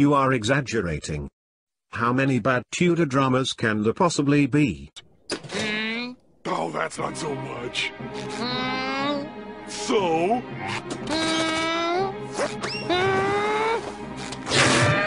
You are exaggerating. How many bad Tudor dramas can there possibly be? Hmm? Oh, that's not so much. Hmm? So? The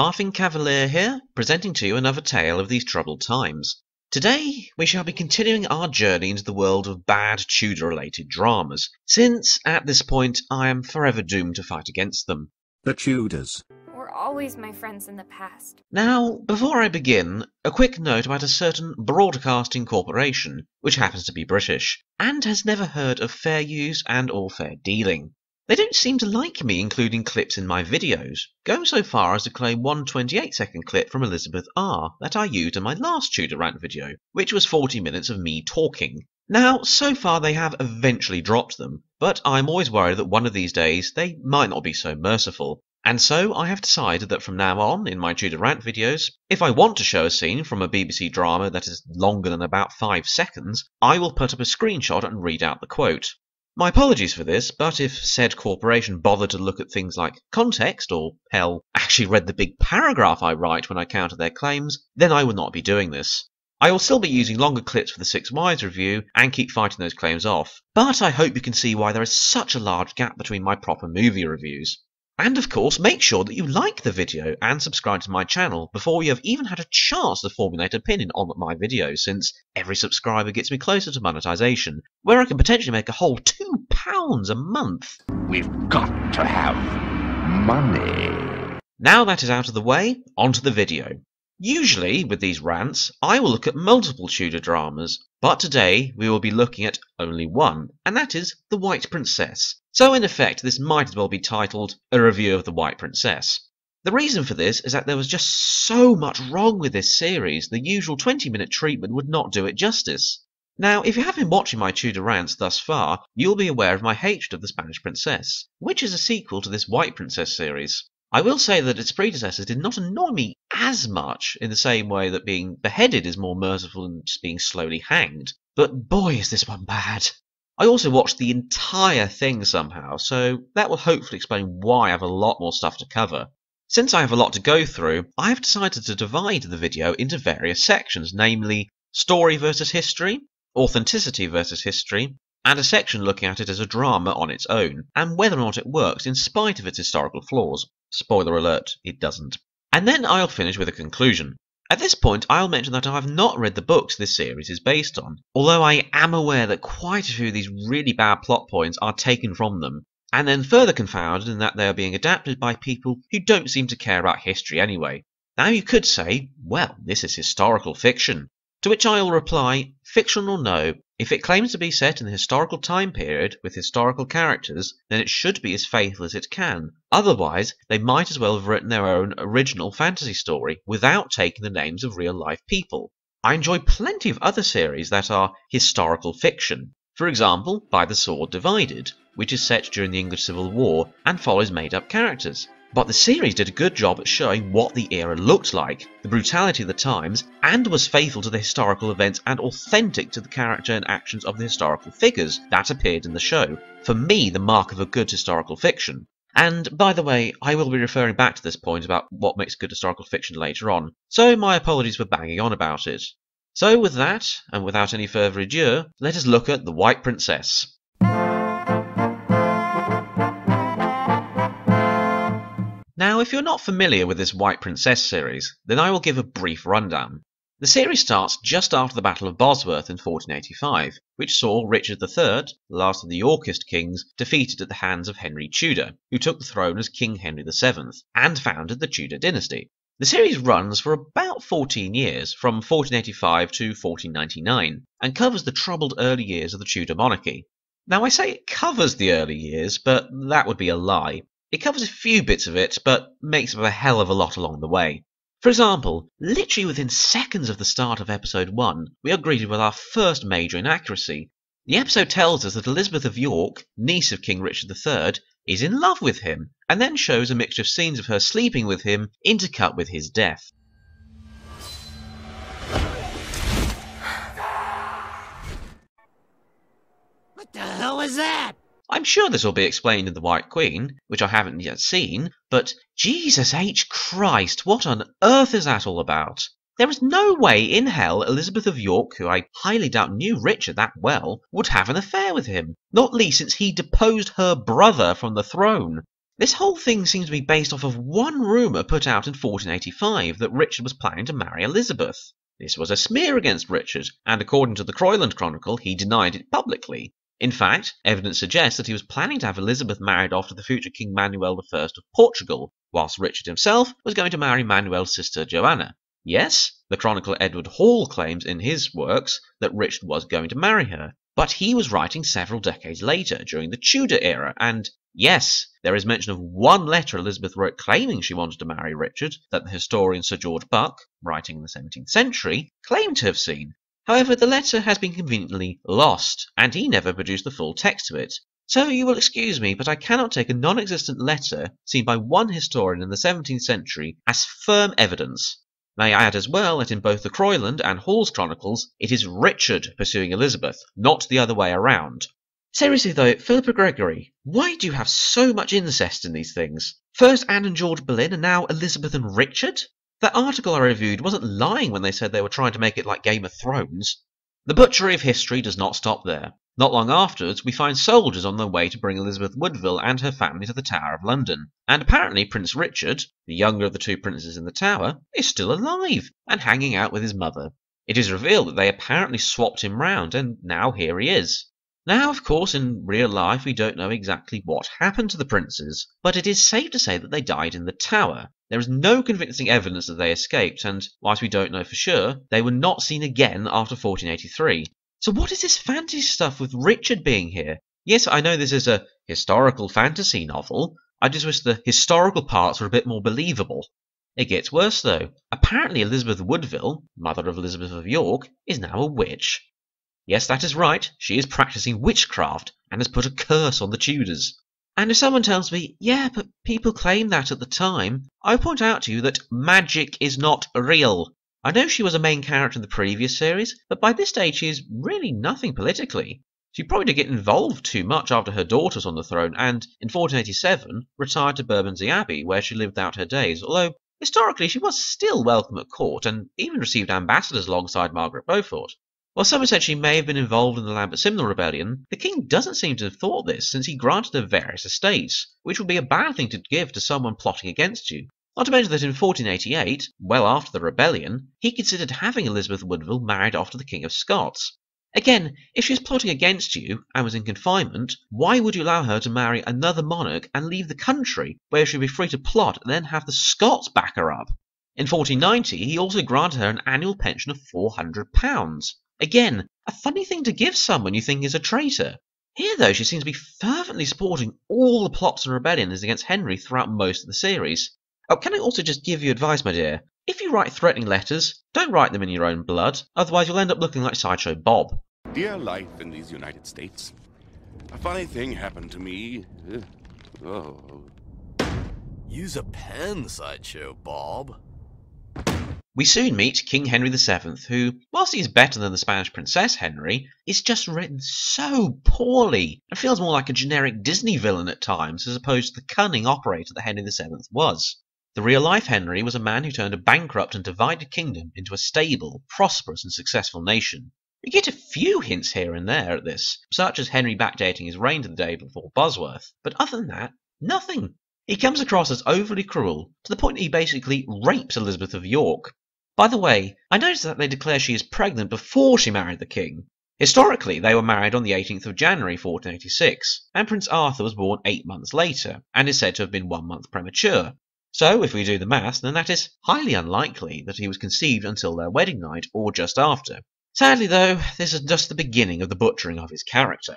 Laughing Cavalier here, presenting to you another tale of these troubled times. Today, we shall be continuing our journey into the world of bad Tudor related dramas, since at this point I am forever doomed to fight against them. The Tudors. Were always my friends in the past. Now, before I begin, a quick note about a certain broadcasting corporation, which happens to be British, and has never heard of fair use and or fair dealing. They don't seem to like me including clips in my videos, going so far as to claim one 28 second clip from Elizabeth R that I used in my last Tudor rant video, which was 40 minutes of me talking. Now, so far they have eventually dropped them, but I'm always worried that one of these days they might not be so merciful. And so I have decided that from now on, in my Tudor rant videos, if I want to show a scene from a BBC drama that is longer than about 5 seconds, I will put up a screenshot and read out the quote. My apologies for this, but if said corporation bothered to look at things like context, or hell, actually read the big paragraph I write when I counter their claims, then I would not be doing this. I will still be using longer clips for the Six Wives review and keep fighting those claims off, but I hope you can see why there is such a large gap between my proper movie reviews. And of course, make sure that you like the video and subscribe to my channel before you have even had a chance to formulate an opinion on my video, since every subscriber gets me closer to monetization, where I can potentially make a whole £2 a month. We've got to have money. Now that is out of the way, onto the video. Usually, with these rants, I will look at multiple Tudor dramas, but today we will be looking at only one, and that is The White Princess. So, in effect, this might as well be titled A Review of The White Princess. The reason for this is that there was just so much wrong with this series, the usual 20 minute treatment would not do it justice. Now, if you have been watching my Tudor rants thus far, you'll be aware of my hatred of The Spanish Princess, which is a sequel to this White Princess series. I will say that its predecessors did not annoy me as much in the same way that being beheaded is more merciful than just being slowly hanged, but boy is this one bad. I also watched the entire thing somehow, so that will hopefully explain why I have a lot more stuff to cover. Since I have a lot to go through, I have decided to divide the video into various sections, namely story versus history, authenticity versus history, and a section looking at it as a drama on its own, and whether or not it works in spite of its historical flaws. Spoiler alert, it doesn't. And then I'll finish with a conclusion. At this point, I'll mention that I have not read the books this series is based on, although I am aware that quite a few of these really bad plot points are taken from them, and then further confounded in that they are being adapted by people who don't seem to care about history anyway. Now you could say, well, this is historical fiction. To which I will reply, fiction or no, if it claims to be set in the historical time period with historical characters, then it should be as faithful as it can. Otherwise, they might as well have written their own original fantasy story without taking the names of real life people. I enjoy plenty of other series that are historical fiction. For example, By the Sword Divided, which is set during the English Civil War and follows made up characters. But the series did a good job at showing what the era looked like, the brutality of the times, and was faithful to the historical events and authentic to the character and actions of the historical figures that appeared in the show. For me, the mark of a good historical fiction. And by the way, I will be referring back to this point about what makes good historical fiction later on, so my apologies for banging on about it. So, with that, and without any further ado, let us look at The White Princess. Now, if you're not familiar with this White Princess series, then I will give a brief rundown. The series starts just after the Battle of Bosworth in 1485, which saw Richard III, last of the Yorkist kings, defeated at the hands of Henry Tudor, who took the throne as King Henry VII, and founded the Tudor dynasty. The series runs for about 14 years, from 1485 to 1499, and covers the troubled early years of the Tudor monarchy. Now, I say it covers the early years, but that would be a lie. It covers a few bits of it, but makes up a hell of a lot along the way. For example, literally within seconds of the start of episode 1, we are greeted with our first major inaccuracy. The episode tells us that Elizabeth of York, niece of King Richard III, is in love with him, and then shows a mixture of scenes of her sleeping with him intercut with his death. What the hell was that? I'm sure this will be explained in The White Queen, which I haven't yet seen, but Jesus H. Christ, what on earth is that all about? There is no way in hell Elizabeth of York, who I highly doubt knew Richard that well, would have an affair with him, not least since he deposed her brother from the throne. This whole thing seems to be based off of one rumour put out in 1485 that Richard was planning to marry Elizabeth. This was a smear against Richard, and according to the Croyland Chronicle, he denied it publicly. In fact, evidence suggests that he was planning to have Elizabeth married off to the future King Manuel I of Portugal, whilst Richard himself was going to marry Manuel's sister Joanna. Yes, the chronicler Edward Hall claims in his works that Richard was going to marry her, but he was writing several decades later, during the Tudor era, and yes, there is mention of one letter Elizabeth wrote claiming she wanted to marry Richard that the historian Sir George Buck, writing in the 17th century, claimed to have seen, However, the letter has been conveniently lost, and he never produced the full text of it. So you will excuse me, but I cannot take a non existent letter seen by one historian in the 17th century as firm evidence. May I add as well that in both the Croyland and Hall's chronicles, it is Richard pursuing Elizabeth, not the other way around. Seriously though, Philippa Gregory, why do you have so much incest in these things? First Anne and George Boleyn, and now Elizabeth and Richard? That article I reviewed wasn't lying when they said they were trying to make it like Game of Thrones. The butchery of history does not stop there. Not long afterwards, we find soldiers on their way to bring Elizabeth Woodville and her family to the Tower of London. And apparently Prince Richard, the younger of the two princes in the tower, is still alive and hanging out with his mother. It is revealed that they apparently swapped him round, and now here he is. Now, of course, in real life we don't know exactly what happened to the princes, but it is safe to say that they died in the tower, there is no convincing evidence that they escaped, and whilst we don't know for sure, they were not seen again after 1483. So what is this fantasy stuff with Richard being here? Yes, I know this is a historical fantasy novel. I just wish the historical parts were a bit more believable. It gets worse though. Apparently Elizabeth Woodville, mother of Elizabeth of York, is now a witch. Yes, that is right. She is practicing witchcraft and has put a curse on the Tudors. And if someone tells me, yeah, but people claim that at the time, I point out to you that magic is not real. I know she was a main character in the previous series, but by this stage she is really nothing politically. She probably did get involved too much after her daughter was on the throne, and in 1487 retired to Bermondsey Abbey, where she lived out her days, although historically she was still welcome at court and even received ambassadors alongside Margaret Beaufort. While some said she may have been involved in the Lambert Simnel rebellion, the king doesn't seem to have thought this since he granted her various estates, which would be a bad thing to give to someone plotting against you. Not to mention that in 1488, well after the rebellion, he considered having Elizabeth Woodville married off to the King of Scots. Again, if she was plotting against you and was in confinement, why would you allow her to marry another monarch and leave the country where she would be free to plot and then have the Scots back her up? In 1490, he also granted her an annual pension of £400. Again, a funny thing to give someone you think is a traitor. Here, though, she seems to be fervently supporting all the plots and rebellions against Henry throughout most of the series. Oh, can I also just give you advice, my dear? If you write threatening letters, don't write them in your own blood, otherwise you'll end up looking like Sideshow Bob. Dear life in these United States, a funny thing happened to me. Oh. Use a pen, Sideshow Bob. We soon meet King Henry VII, who, whilst he is better than the Spanish Princess Henry, is just written so poorly and feels more like a generic Disney villain at times as opposed to the cunning operator that Henry VII was. The real life Henry was a man who turned a bankrupt and divided kingdom into a stable, prosperous, and successful nation. We get a few hints here and there at this, such as Henry backdating his reign to the day before Bosworth, but other than that, nothing. He comes across as overly cruel, to the point that he basically rapes Elizabeth of York, by the way, I noticed that they declare she is pregnant before she married the king. Historically, they were married on the 18th of January 1486, and Prince Arthur was born eight months later, and is said to have been one month premature. So, if we do the maths, then that is highly unlikely that he was conceived until their wedding night or just after. Sadly, though, this is just the beginning of the butchering of his character.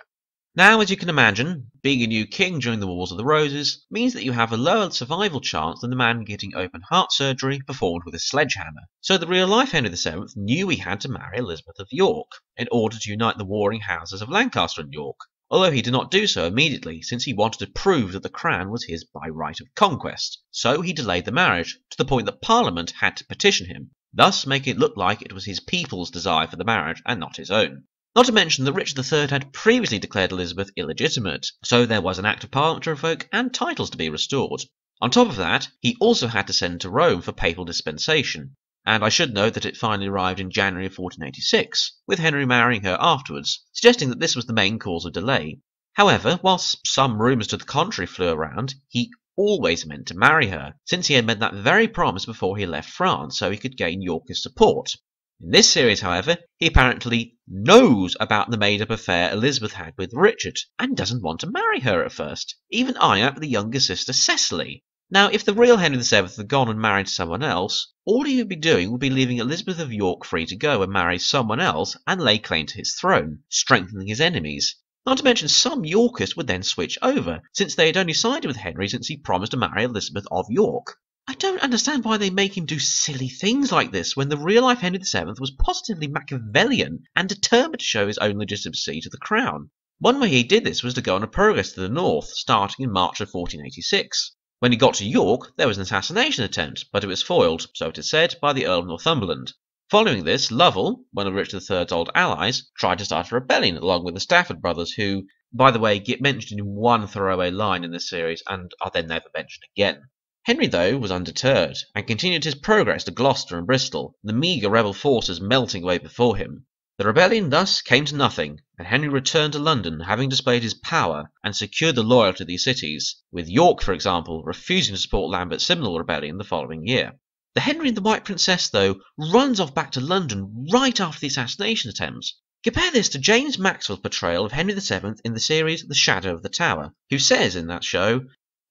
Now, as you can imagine, being a new king during the Wars of the Roses means that you have a lower survival chance than the man getting open heart surgery performed with a sledgehammer. So the real life Henry VII knew he had to marry Elizabeth of York in order to unite the warring houses of Lancaster and York, although he did not do so immediately since he wanted to prove that the crown was his by right of conquest. So he delayed the marriage to the point that Parliament had to petition him, thus making it look like it was his people's desire for the marriage and not his own. Not to mention that Richard III had previously declared Elizabeth illegitimate, so there was an Act of Parliament to revoke and titles to be restored. On top of that, he also had to send to Rome for papal dispensation, and I should note that it finally arrived in January of 1486, with Henry marrying her afterwards, suggesting that this was the main cause of delay. However, whilst some rumours to the contrary flew around, he always meant to marry her, since he had made that very promise before he left France so he could gain Yorkist support. In this series, however, he apparently knows about the made-up affair Elizabeth had with Richard, and doesn't want to marry her at first, even eyeing up the younger sister Cecily. Now, if the real Henry VII had gone and married someone else, all he would be doing would be leaving Elizabeth of York free to go and marry someone else and lay claim to his throne, strengthening his enemies. Not to mention some Yorkists would then switch over, since they had only sided with Henry since he promised to marry Elizabeth of York. I don't understand why they make him do silly things like this when the real life Henry VII was positively Machiavellian and determined to show his own legitimacy to the crown. One way he did this was to go on a progress to the north, starting in March of 1486. When he got to York, there was an assassination attempt, but it was foiled, so it is said, by the Earl of Northumberland. Following this, Lovell, one of Richard III's old allies, tried to start a rebellion along with the Stafford brothers, who, by the way, get mentioned in one throwaway line in this series and are then never mentioned again. Henry, though, was undeterred, and continued his progress to Gloucester and Bristol, the meagre rebel forces melting away before him. The rebellion thus came to nothing, and Henry returned to London, having displayed his power and secured the loyalty of these cities, with York, for example, refusing to support Lambert's Simnel rebellion the following year. The Henry and the White Princess, though, runs off back to London right after the assassination attempt. Compare this to James Maxwell's portrayal of Henry VII in the series The Shadow of the Tower, who says in that show,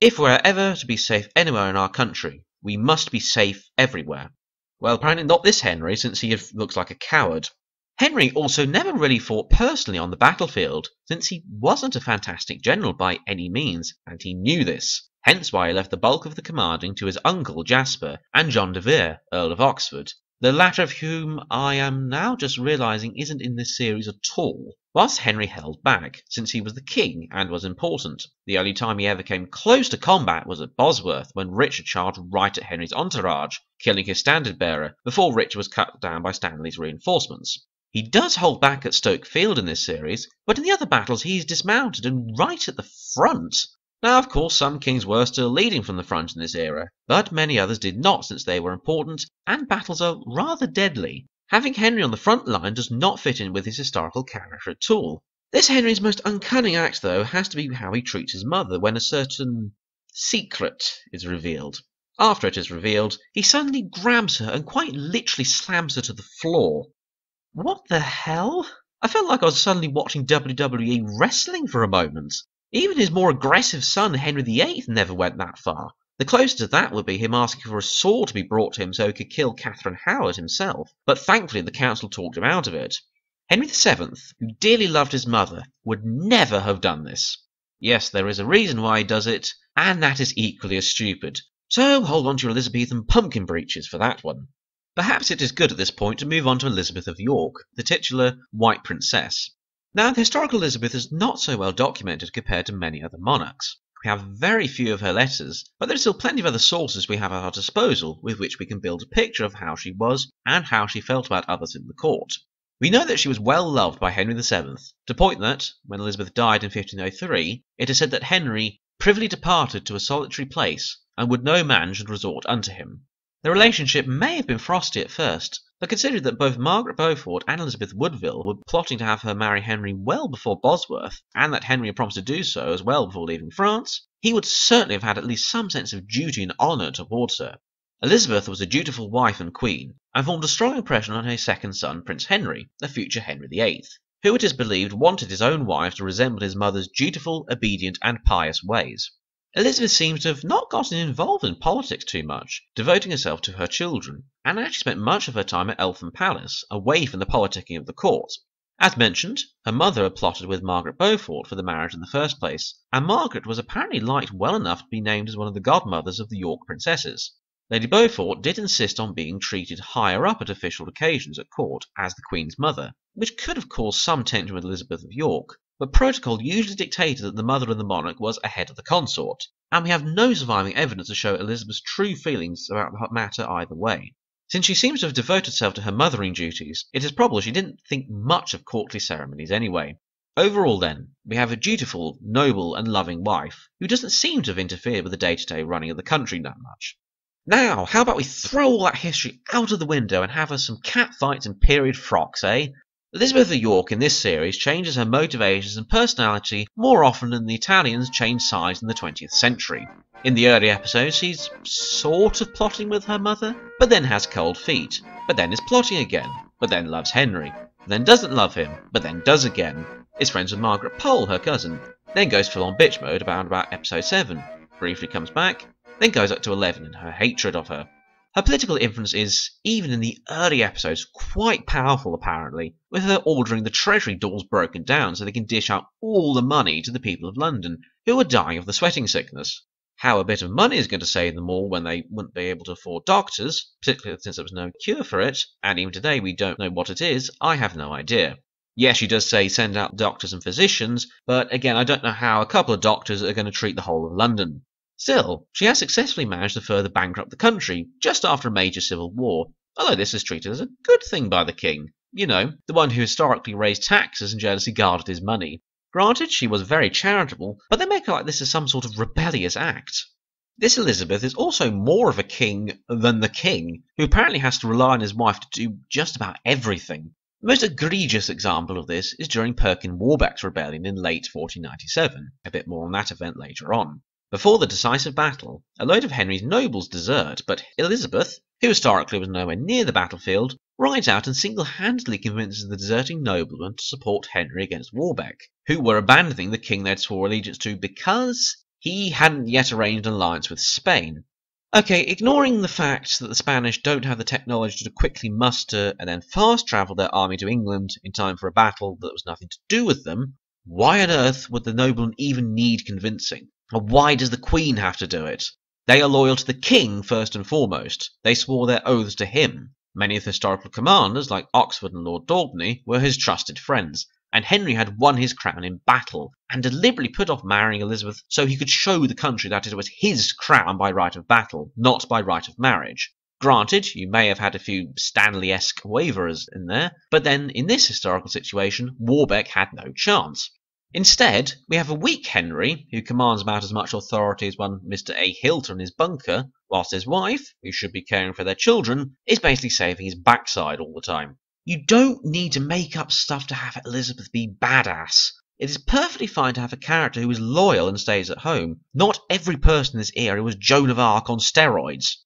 if we're ever to be safe anywhere in our country, we must be safe everywhere. Well, apparently not this Henry, since he looks like a coward. Henry also never really fought personally on the battlefield, since he wasn't a fantastic general by any means, and he knew this. Hence why he left the bulk of the commanding to his uncle Jasper and John de Vere, Earl of Oxford, the latter of whom I am now just realizing isn't in this series at all. Whilst Henry held back, since he was the king and was important. The only time he ever came close to combat was at Bosworth, when Richard charged right at Henry's entourage, killing his standard bearer, before Richard was cut down by Stanley's reinforcements. He does hold back at Stoke Field in this series, but in the other battles he is dismounted and right at the front. Now, of course, some kings were still leading from the front in this era, but many others did not since they were important, and battles are rather deadly. Having Henry on the front line does not fit in with his historical character at all. This Henry's most uncanny act, though, has to be how he treats his mother when a certain secret is revealed. After it is revealed, he suddenly grabs her and quite literally slams her to the floor. What the hell? I felt like I was suddenly watching WWE wrestling for a moment. Even his more aggressive son, Henry VIII, never went that far. The closest to that would be him asking for a sword to be brought to him so he could kill Catherine Howard himself, but thankfully the council talked him out of it. Henry VII, who dearly loved his mother, would never have done this. Yes, there is a reason why he does it, and that is equally as stupid. So hold on to your Elizabethan pumpkin breeches for that one. Perhaps it is good at this point to move on to Elizabeth of York, the titular White Princess. Now, the historical Elizabeth is not so well documented compared to many other monarchs. We have very few of her letters, but there are still plenty of other sources we have at our disposal with which we can build a picture of how she was and how she felt about others in the court. We know that she was well loved by Henry VII, to point that, when Elizabeth died in 1503, it is said that Henry privily departed to a solitary place, and would no man should resort unto him. The relationship may have been frosty at first, but considering that both Margaret Beaufort and Elizabeth Woodville were plotting to have her marry Henry well before Bosworth, and that Henry had promised to do so as well before leaving France, he would certainly have had at least some sense of duty and honour towards her. Elizabeth was a dutiful wife and queen, and formed a strong impression on her second son, Prince Henry, the future Henry VIII, who it is believed wanted his own wife to resemble his mother's dutiful, obedient, and pious ways. Elizabeth seems to have not gotten involved in politics too much, devoting herself to her children, and actually spent much of her time at Eltham Palace, away from the politicking of the court. As mentioned, her mother had plotted with Margaret Beaufort for the marriage in the first place, and Margaret was apparently liked well enough to be named as one of the godmothers of the York princesses. Lady Beaufort did insist on being treated higher up at official occasions at court as the Queen's mother, which could have caused some tension with Elizabeth of York, but protocol usually dictated that the mother of the monarch was ahead of the consort, and we have no surviving evidence to show Elizabeth's true feelings about the matter either way. Since she seems to have devoted herself to her mothering duties, it is probable she didn't think much of courtly ceremonies anyway. Overall, then, we have a dutiful, noble, and loving wife who doesn't seem to have interfered with the day to day running of the country that much. Now, how about we throw all that history out of the window and have us some cat fights and period frocks, eh? Elizabeth of York in this series changes her motivations and personality more often than the Italians changed sides in the 20th century. In the early episodes, she's sort of plotting with her mother, but then has cold feet, but then is plotting again, but then loves Henry, then doesn't love him, but then does again, is friends with Margaret Pole, her cousin, then goes full on bitch mode about, about episode 7, briefly comes back, then goes up to 11 in her hatred of her. Her political influence is, even in the early episodes, quite powerful apparently, with her ordering the treasury doors broken down so they can dish out all the money to the people of London, who are dying of the sweating sickness. How a bit of money is going to save them all when they wouldn't be able to afford doctors, particularly since there was no cure for it, and even today we don't know what it is, I have no idea. Yes, she does say send out doctors and physicians, but again, I don't know how a couple of doctors are going to treat the whole of London. Still, she has successfully managed to further bankrupt the country just after a major civil war, although this is treated as a good thing by the king. You know, the one who historically raised taxes and jealously guarded his money. Granted, she was very charitable, but they make it like this is some sort of rebellious act. This Elizabeth is also more of a king than the king, who apparently has to rely on his wife to do just about everything. The most egregious example of this is during Perkin Warbeck's rebellion in late 1497. A bit more on that event later on. Before the decisive battle, a load of Henry's nobles desert, but Elizabeth, who historically was nowhere near the battlefield, rides out and single-handedly convinces the deserting noblemen to support Henry against Warbeck, who were abandoning the king they'd swore allegiance to because he hadn't yet arranged an alliance with Spain. Okay, ignoring the fact that the Spanish don't have the technology to quickly muster and then fast travel their army to England in time for a battle that was nothing to do with them, why on earth would the noblemen even need convincing? Why does the Queen have to do it? They are loyal to the King first and foremost. They swore their oaths to him. Many of the historical commanders, like Oxford and Lord Daubeney, were his trusted friends, and Henry had won his crown in battle, and deliberately put off marrying Elizabeth so he could show the country that it was his crown by right of battle, not by right of marriage. Granted, you may have had a few Stanley-esque waverers in there, but then in this historical situation, Warbeck had no chance. Instead, we have a weak Henry, who commands about as much authority as one Mr. A. Hitler in his bunker, whilst his wife, who should be caring for their children, is basically saving his backside all the time. You don't need to make up stuff to have Elizabeth be badass. It is perfectly fine to have a character who is loyal and stays at home. Not every person in this era was Joan of Arc on steroids.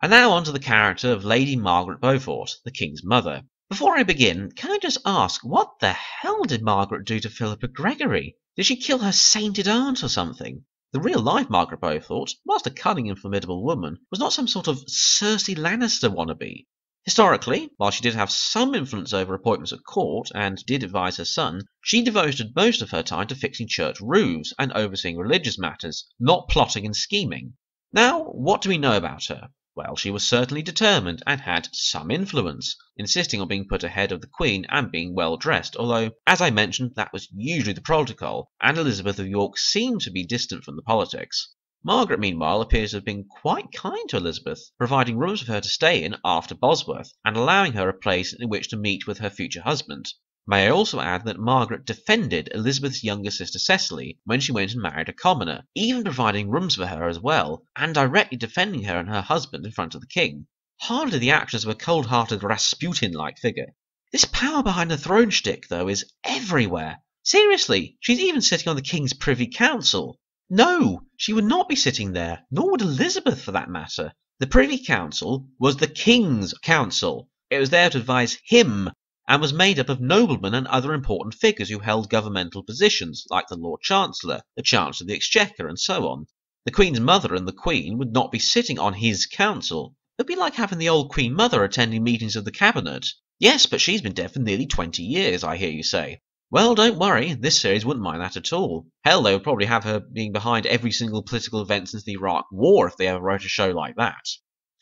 And now on to the character of Lady Margaret Beaufort, the King's mother. Before I begin, can I just ask, what the hell did Margaret do to Philippa Gregory? Did she kill her sainted aunt or something? The real life Margaret Beaufort, whilst a cunning and formidable woman, was not some sort of Cersei Lannister wannabe. Historically, while she did have some influence over appointments at court and did advise her son, she devoted most of her time to fixing church roofs and overseeing religious matters, not plotting and scheming. Now, what do we know about her? Well, she was certainly determined and had some influence, insisting on being put ahead of the Queen and being well dressed, although, as I mentioned, that was usually the protocol, and Elizabeth of York seemed to be distant from the politics. Margaret, meanwhile, appears to have been quite kind to Elizabeth, providing rooms for her to stay in after Bosworth, and allowing her a place in which to meet with her future husband. May I also add that Margaret defended Elizabeth's younger sister Cecily when she went and married a commoner, even providing rooms for her as well, and directly defending her and her husband in front of the king. Hardly the actress of a cold-hearted Rasputin-like figure. This power behind the throne shtick, though, is everywhere. Seriously, she's even sitting on the king's privy council. No, she would not be sitting there, nor would Elizabeth for that matter. The privy council was the king's council. It was there to advise him and was made up of noblemen and other important figures who held governmental positions, like the Lord Chancellor, the Chancellor of the Exchequer, and so on. The Queen's mother and the Queen would not be sitting on his council. It would be like having the old Queen Mother attending meetings of the Cabinet. Yes, but she's been dead for nearly 20 years, I hear you say. Well, don't worry, this series wouldn't mind that at all. Hell, they would probably have her being behind every single political event since the Iraq War if they ever wrote a show like that.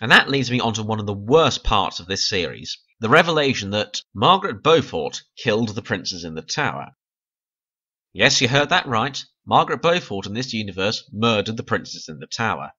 And that leads me on to one of the worst parts of this series the revelation that Margaret Beaufort killed the princes in the tower. Yes, you heard that right. Margaret Beaufort in this universe murdered the princes in the tower.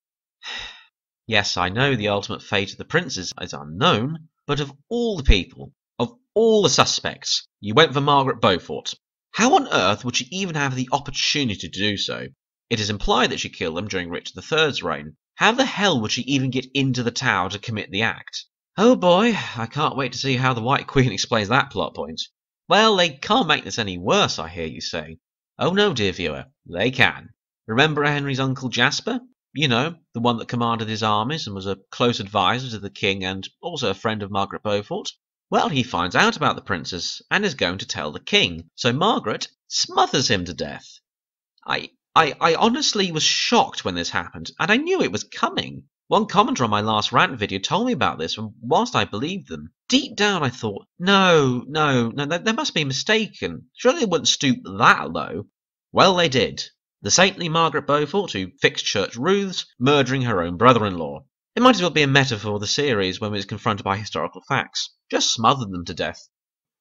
yes, I know the ultimate fate of the princes is unknown, but of all the people, of all the suspects, you went for Margaret Beaufort. How on earth would she even have the opportunity to do so? It is implied that she killed them during Richard III's reign. How the hell would she even get into the tower to commit the act? Oh boy, I can't wait to see how the White Queen explains that plot point. Well, they can't make this any worse, I hear you say. Oh no, dear viewer, they can. Remember Henry's uncle Jasper? You know, the one that commanded his armies and was a close adviser to the king and also a friend of Margaret Beaufort? Well, he finds out about the princess and is going to tell the king, so Margaret smothers him to death. I, I, I honestly was shocked when this happened, and I knew it was coming. One commenter on my last rant video told me about this, and whilst I believed them, deep down I thought, no, no, no, they, they must be mistaken. Surely they wouldn't stoop that low. Well, they did. The saintly Margaret Beaufort, who fixed church roofs, murdering her own brother-in-law. It might as well be a metaphor of the series when it's confronted by historical facts. Just smothered them to death.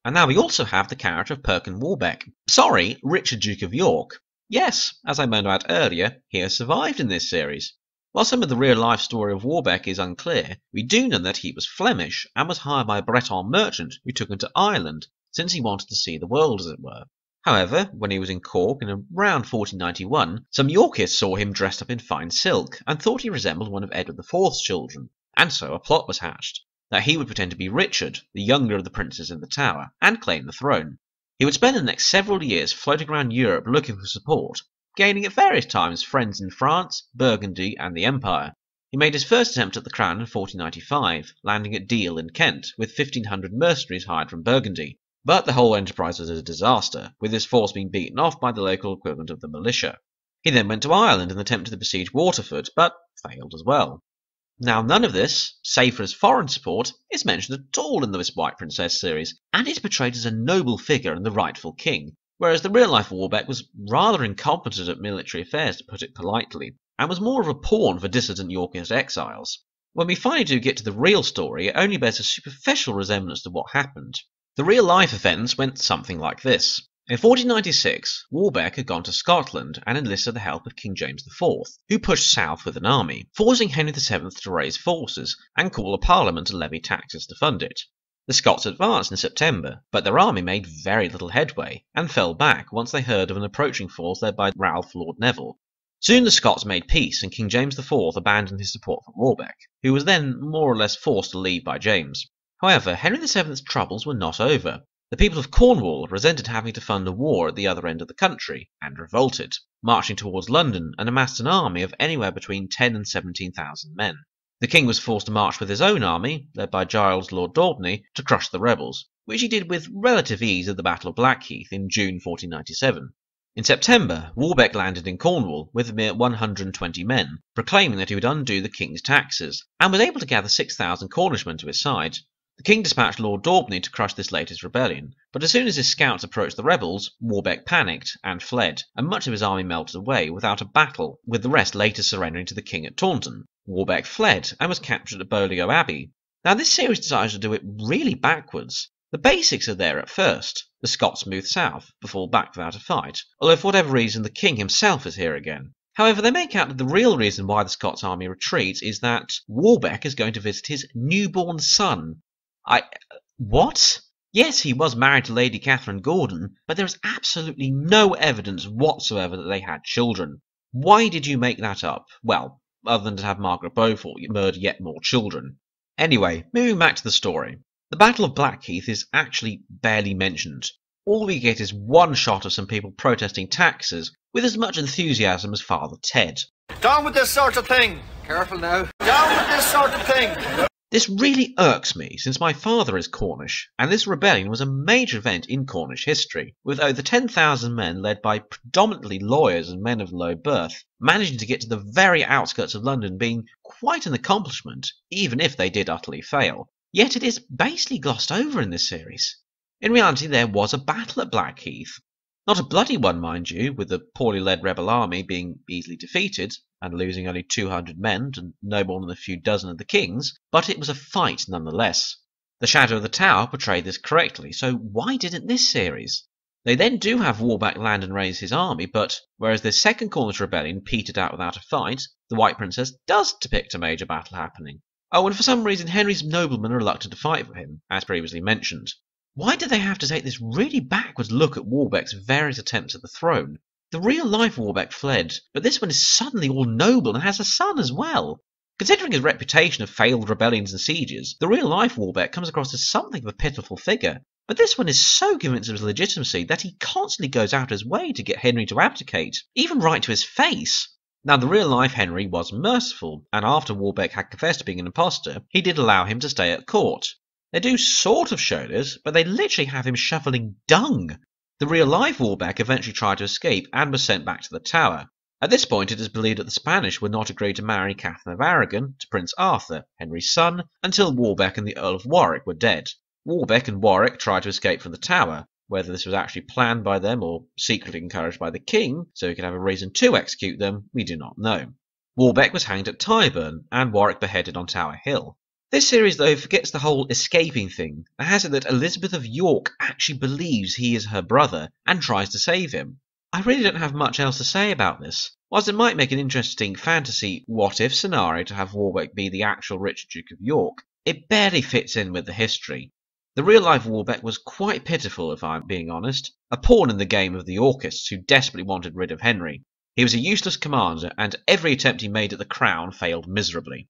And now we also have the character of Perkin Warbeck. Sorry, Richard Duke of York. Yes, as I mentioned about earlier, he has survived in this series. While some of the real life story of Warbeck is unclear, we do know that he was Flemish and was hired by a Breton merchant who took him to Ireland, since he wanted to see the world, as it were. However, when he was in Cork in around 1491, some Yorkists saw him dressed up in fine silk and thought he resembled one of Edward IV's children, and so a plot was hatched that he would pretend to be Richard, the younger of the princes in the tower, and claim the throne. He would spend the next several years floating around Europe looking for support, gaining at various times friends in France, Burgundy, and the Empire. He made his first attempt at the crown in 1495, landing at Deal in Kent with 1500 mercenaries hired from Burgundy. But the whole enterprise was a disaster, with his force being beaten off by the local equivalent of the militia. He then went to Ireland and attempted to besiege Waterford, but failed as well. Now, none of this, save for his foreign support, is mentioned at all in the Miss White Princess series, and is portrayed as a noble figure and the rightful king, whereas the real life Warbeck was rather incompetent at military affairs, to put it politely, and was more of a pawn for dissident Yorkist exiles. When we finally do get to the real story, it only bears a superficial resemblance to what happened. The real life events went something like this. In 1496, Warbeck had gone to Scotland and enlisted the help of King James IV, who pushed south with an army, forcing Henry VII to raise forces and call a parliament to levy taxes to fund it. The Scots advanced in September, but their army made very little headway and fell back once they heard of an approaching force led by Ralph Lord Neville. Soon the Scots made peace and King James IV abandoned his support for Warbeck, who was then more or less forced to leave by James. However, Henry VII's troubles were not over. The people of Cornwall resented having to fund a war at the other end of the country, and revolted, marching towards London and amassed an army of anywhere between 10 and 17,000 men. The king was forced to march with his own army, led by Giles Lord Daubeney, to crush the rebels, which he did with relative ease at the Battle of Blackheath in June 1497. In September, Warbeck landed in Cornwall with a mere 120 men, proclaiming that he would undo the king's taxes, and was able to gather 6,000 Cornishmen to his side. The king dispatched Lord Daubeney to crush this latest rebellion, but as soon as his scouts approached the rebels, Warbeck panicked and fled, and much of his army melted away without a battle, with the rest later surrendering to the king at Taunton. Warbeck fled and was captured at Beaulieu Abbey. Now this series decides to do it really backwards. The basics are there at first. The Scots move south, but fall back without a fight, although for whatever reason the king himself is here again. However, they make out that the real reason why the Scots army retreats is that Warbeck is going to visit his newborn son, I. What? Yes, he was married to Lady Catherine Gordon, but there is absolutely no evidence whatsoever that they had children. Why did you make that up? Well, other than to have Margaret Beaufort murder yet more children. Anyway, moving back to the story. The Battle of Blackheath is actually barely mentioned. All we get is one shot of some people protesting taxes with as much enthusiasm as Father Ted. Down with this sort of thing! Careful now. Down with this sort of thing! This really irks me, since my father is Cornish, and this rebellion was a major event in Cornish history, with over 10,000 men led by predominantly lawyers and men of low birth, managing to get to the very outskirts of London being quite an accomplishment, even if they did utterly fail. yet it is basically glossed over in this series. In reality, there was a battle at Blackheath. Not a bloody one, mind you, with the poorly led rebel army being easily defeated and losing only 200 men to no more than a few dozen of the king's, but it was a fight nonetheless. The Shadow of the Tower portrayed this correctly, so why didn't this series? They then do have Warbeck land and raise his army, but whereas the second Cornish rebellion petered out without a fight, the White Princess does depict a major battle happening. Oh, and for some reason Henry's noblemen are reluctant to fight for him, as previously mentioned. Why did they have to take this really backwards look at Warbeck's various attempts at the throne? The real life Warbeck fled, but this one is suddenly all noble and has a son as well. Considering his reputation of failed rebellions and sieges, the real life Warbeck comes across as something of a pitiful figure. But this one is so convinced of his legitimacy that he constantly goes out of his way to get Henry to abdicate, even right to his face. Now, the real life Henry was merciful, and after Warbeck had confessed to being an impostor, he did allow him to stay at court. They do sort of show this, but they literally have him shoveling dung. The real life Warbeck eventually tried to escape and was sent back to the tower. At this point, it is believed that the Spanish would not agree to marry Catherine of Aragon to Prince Arthur, Henry's son, until Warbeck and the Earl of Warwick were dead. Warbeck and Warwick tried to escape from the tower. Whether this was actually planned by them or secretly encouraged by the king, so he could have a reason to execute them, we do not know. Warbeck was hanged at Tyburn, and Warwick beheaded on Tower Hill. This series, though, forgets the whole escaping thing and has it that Elizabeth of York actually believes he is her brother and tries to save him. I really don't have much else to say about this. Whilst it might make an interesting fantasy what if scenario to have Warbeck be the actual Richard Duke of York, it barely fits in with the history. The real life Warbeck was quite pitiful, if I'm being honest, a pawn in the game of the Yorkists who desperately wanted rid of Henry. He was a useless commander, and every attempt he made at the crown failed miserably.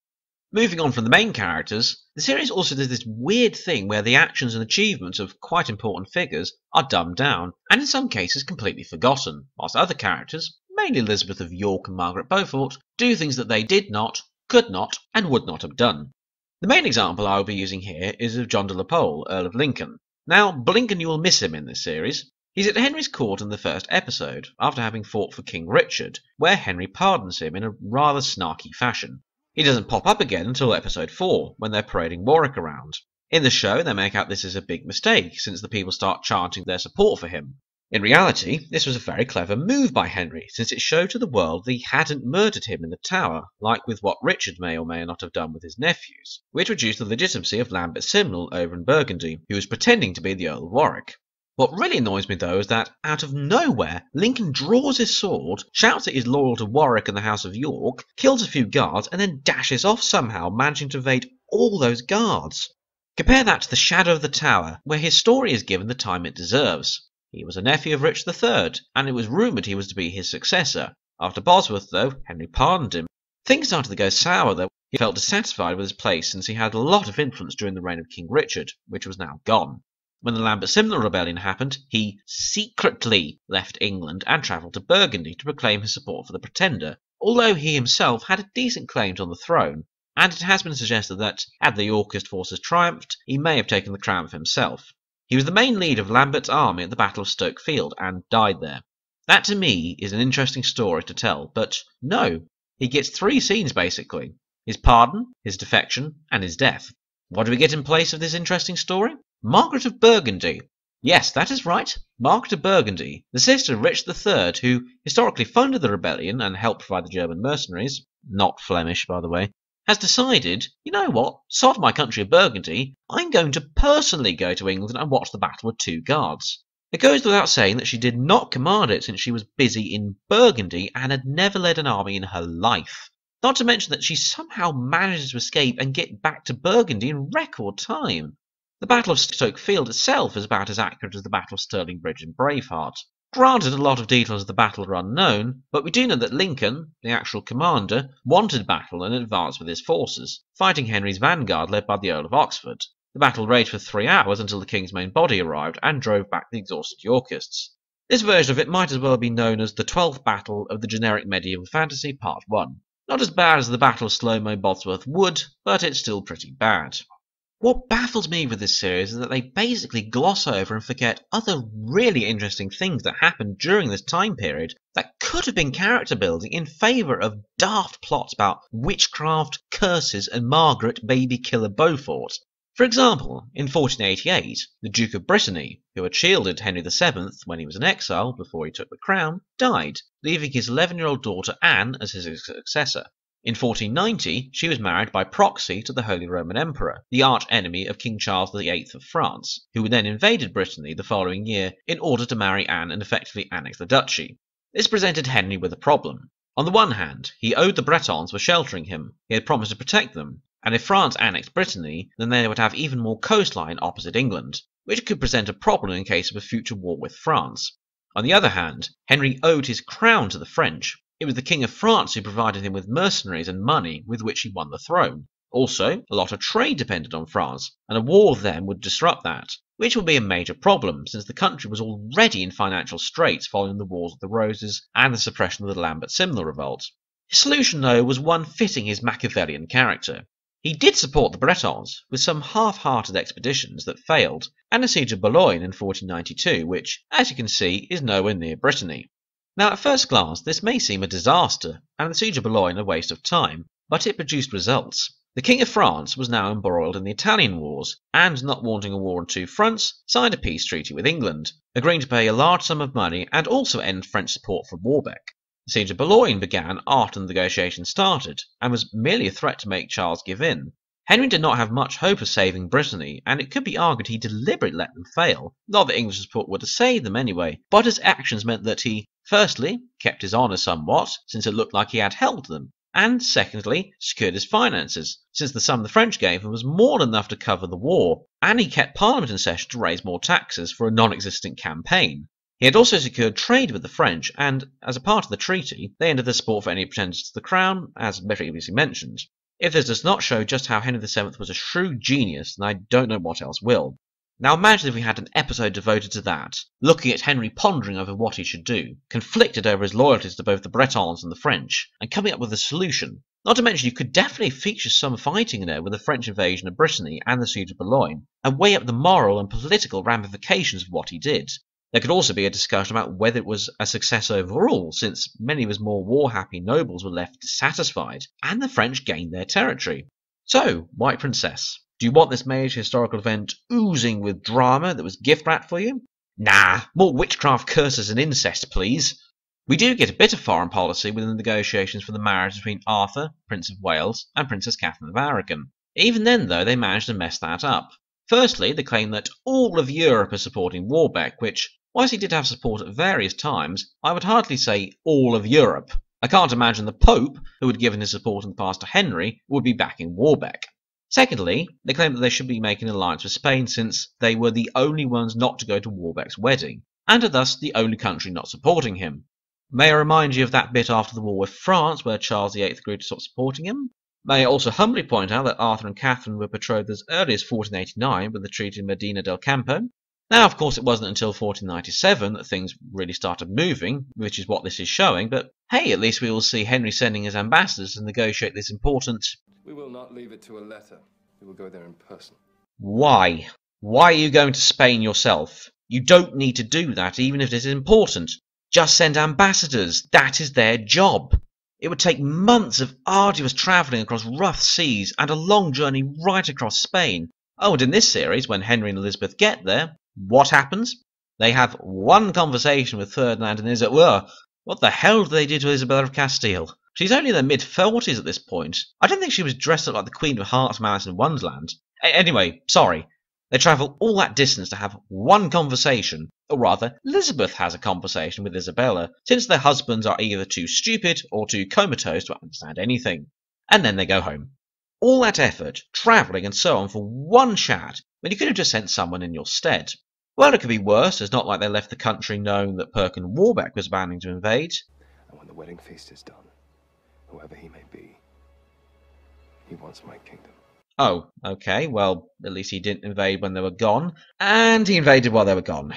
Moving on from the main characters, the series also does this weird thing where the actions and achievements of quite important figures are dumbed down, and in some cases completely forgotten, whilst other characters, mainly Elizabeth of York and Margaret Beaufort, do things that they did not, could not, and would not have done. The main example I will be using here is of John de la Pole, Earl of Lincoln. Now, blink and you will miss him in this series. He's at Henry's court in the first episode, after having fought for King Richard, where Henry pardons him in a rather snarky fashion. He doesn't pop up again until episode 4, when they're parading Warwick around. In the show, they make out this is a big mistake, since the people start chanting their support for him. In reality, this was a very clever move by Henry, since it showed to the world that he hadn't murdered him in the tower, like with what Richard may or may not have done with his nephews, which reduced the legitimacy of Lambert Simnel over in Burgundy, who was pretending to be the Earl of Warwick. What really annoys me though is that, out of nowhere, Lincoln draws his sword, shouts that he's loyal to Warwick and the House of York, kills a few guards, and then dashes off somehow, managing to evade all those guards. Compare that to The Shadow of the Tower, where his story is given the time it deserves. He was a nephew of Richard III, and it was rumoured he was to be his successor. After Bosworth, though, Henry pardoned him. Things started to go sour, though. He felt dissatisfied with his place since he had a lot of influence during the reign of King Richard, which was now gone. When the Lambert Simnel rebellion happened, he secretly left England and travelled to Burgundy to proclaim his support for the Pretender, although he himself had a decent claim on the throne, and it has been suggested that, had the Yorkist forces triumphed, he may have taken the crown for himself. He was the main lead of Lambert's army at the Battle of Stoke Field and died there. That to me is an interesting story to tell, but no, he gets three scenes basically his pardon, his defection, and his death. What do we get in place of this interesting story? Margaret of Burgundy. Yes, that is right. Margaret of Burgundy, the sister of Richard III, who historically funded the rebellion and helped provide the German mercenaries, not Flemish, by the way, has decided, you know what, sod my country of Burgundy, I'm going to personally go to England and watch the battle with two guards. It goes without saying that she did not command it since she was busy in Burgundy and had never led an army in her life. Not to mention that she somehow manages to escape and get back to Burgundy in record time. The Battle of Stoke Field itself is about as accurate as the Battle of Stirling Bridge in Braveheart. Granted, a lot of details of the battle are unknown, but we do know that Lincoln, the actual commander, wanted battle and advanced with his forces, fighting Henry's vanguard led by the Earl of Oxford. The battle raged for three hours until the king's main body arrived and drove back the exhausted Yorkists. This version of it might as well be known as the Twelfth Battle of the generic medieval fantasy Part 1. Not as bad as the Battle of Slow-Mo Bosworth would, but it's still pretty bad. What baffles me with this series is that they basically gloss over and forget other really interesting things that happened during this time period that could have been character building in favour of daft plots about witchcraft, curses, and Margaret Baby Killer Beaufort. For example, in 1488, the Duke of Brittany, who had shielded Henry VII when he was in exile before he took the crown, died, leaving his 11 year old daughter Anne as his successor. In 1490, she was married by proxy to the Holy Roman Emperor, the arch enemy of King Charles VIII of France, who then invaded Brittany the following year in order to marry Anne and effectively annex the duchy. This presented Henry with a problem. On the one hand, he owed the Bretons for sheltering him, he had promised to protect them, and if France annexed Brittany, then they would have even more coastline opposite England, which could present a problem in case of a future war with France. On the other hand, Henry owed his crown to the French. It was the King of France who provided him with mercenaries and money with which he won the throne. Also, a lot of trade depended on France, and a war with them would disrupt that, which would be a major problem since the country was already in financial straits following the Wars of the Roses and the suppression of the Lambert Simnel revolt. His solution, though, was one fitting his Machiavellian character. He did support the Bretons with some half-hearted expeditions that failed, and the siege of Boulogne in 1492, which, as you can see, is nowhere near Brittany. Now, at first glance, this may seem a disaster, and the siege of Boulogne a waste of time, but it produced results. The King of France was now embroiled in the Italian wars, and not wanting a war on two fronts, signed a peace treaty with England, agreeing to pay a large sum of money and also end French support for Warbeck. The siege of Boulogne began after the negotiations started, and was merely a threat to make Charles give in. Henry did not have much hope of saving Brittany, and it could be argued he deliberately let them fail. Not that English support would have saved them anyway, but his actions meant that he, firstly, kept his honour somewhat, since it looked like he had held them, and secondly, secured his finances, since the sum the French gave him was more than enough to cover the war, and he kept Parliament in session to raise more taxes for a non existent campaign. He had also secured trade with the French, and, as a part of the treaty, they ended their support for any pretenders to the crown, as previously mentioned. If this does not show just how Henry VII was a shrewd genius, then I don't know what else will. Now imagine if we had an episode devoted to that, looking at Henry pondering over what he should do, conflicted over his loyalties to both the Bretons and the French, and coming up with a solution. Not to mention you could definitely feature some fighting in there with the French invasion of Brittany and the siege of Boulogne, and weigh up the moral and political ramifications of what he did. There could also be a discussion about whether it was a success overall, since many of his more war happy nobles were left dissatisfied, and the French gained their territory. So, White Princess, do you want this major historical event oozing with drama that was gift wrapped for you? Nah, more witchcraft curses and incest, please. We do get a bit of foreign policy within the negotiations for the marriage between Arthur, Prince of Wales, and Princess Catherine of Aragon. Even then, though, they managed to mess that up. Firstly, they claim that all of Europe is supporting Warbeck, which, Whilst he did have support at various times, I would hardly say all of Europe. I can't imagine the Pope, who had given his support in the past to Henry, would be backing Warbeck. Secondly, they claim that they should be making an alliance with Spain since they were the only ones not to go to Warbeck's wedding, and are thus the only country not supporting him. May I remind you of that bit after the war with France where Charles VIII agreed to stop supporting him? May I also humbly point out that Arthur and Catherine were betrothed as early as 1489 with the Treaty of Medina del Campo, now, of course, it wasn't until 1497 that things really started moving, which is what this is showing, but hey, at least we will see Henry sending his ambassadors to negotiate this important. We will not leave it to a letter. We will go there in person. Why? Why are you going to Spain yourself? You don't need to do that, even if it is important. Just send ambassadors. That is their job. It would take months of arduous travelling across rough seas and a long journey right across Spain. Oh, and in this series, when Henry and Elizabeth get there, what happens? They have one conversation with Ferdinand and Isabella. What the hell did they do to Isabella of Castile? She's only in her mid forties at this point. I don't think she was dressed up like the Queen of Hearts from Alice in Wonderland. A- anyway, sorry. They travel all that distance to have one conversation, or rather, Elizabeth has a conversation with Isabella, since their husbands are either too stupid or too comatose to understand anything. And then they go home. All that effort, travelling and so on for one chat, when you could have just sent someone in your stead. Well, it could be worse. It's not like they left the country knowing that Perkin Warbeck was planning to invade. And when the wedding feast is done, whoever he may be, he wants my kingdom. Oh, okay. Well, at least he didn't invade when they were gone. And he invaded while they were gone.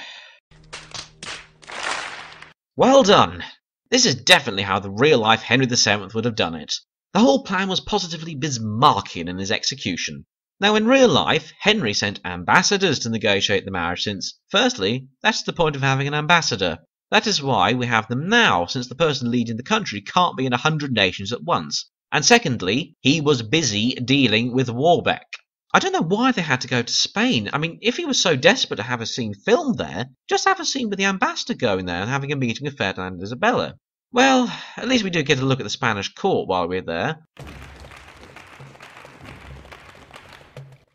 Well done! This is definitely how the real life Henry VII would have done it. The whole plan was positively Bismarckian in his execution. Now, in real life, Henry sent ambassadors to negotiate the marriage since, firstly, that's the point of having an ambassador. That is why we have them now, since the person leading the country can't be in a hundred nations at once. And secondly, he was busy dealing with Warbeck. I don't know why they had to go to Spain. I mean, if he was so desperate to have a scene filmed there, just have a scene with the ambassador going there and having a meeting with Ferdinand and Isabella. Well, at least we do get a look at the Spanish court while we're there.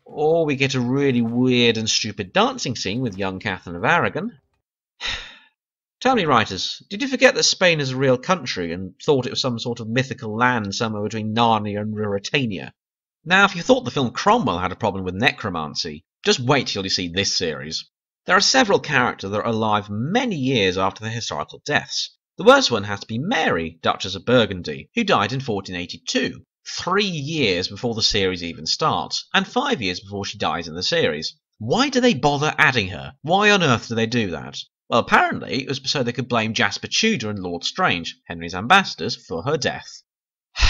Or we get a really weird and stupid dancing scene with young Catherine of Aragon. Tell me, writers, did you forget that Spain is a real country and thought it was some sort of mythical land somewhere between Narnia and Ruritania? Now, if you thought the film Cromwell had a problem with necromancy, just wait till you see this series. There are several characters that are alive many years after their historical deaths. The worst one has to be Mary, Duchess of Burgundy, who died in 1482, three years before the series even starts, and five years before she dies in the series. Why do they bother adding her? Why on earth do they do that? Well, apparently it was so they could blame Jasper Tudor and Lord Strange, Henry's ambassadors, for her death.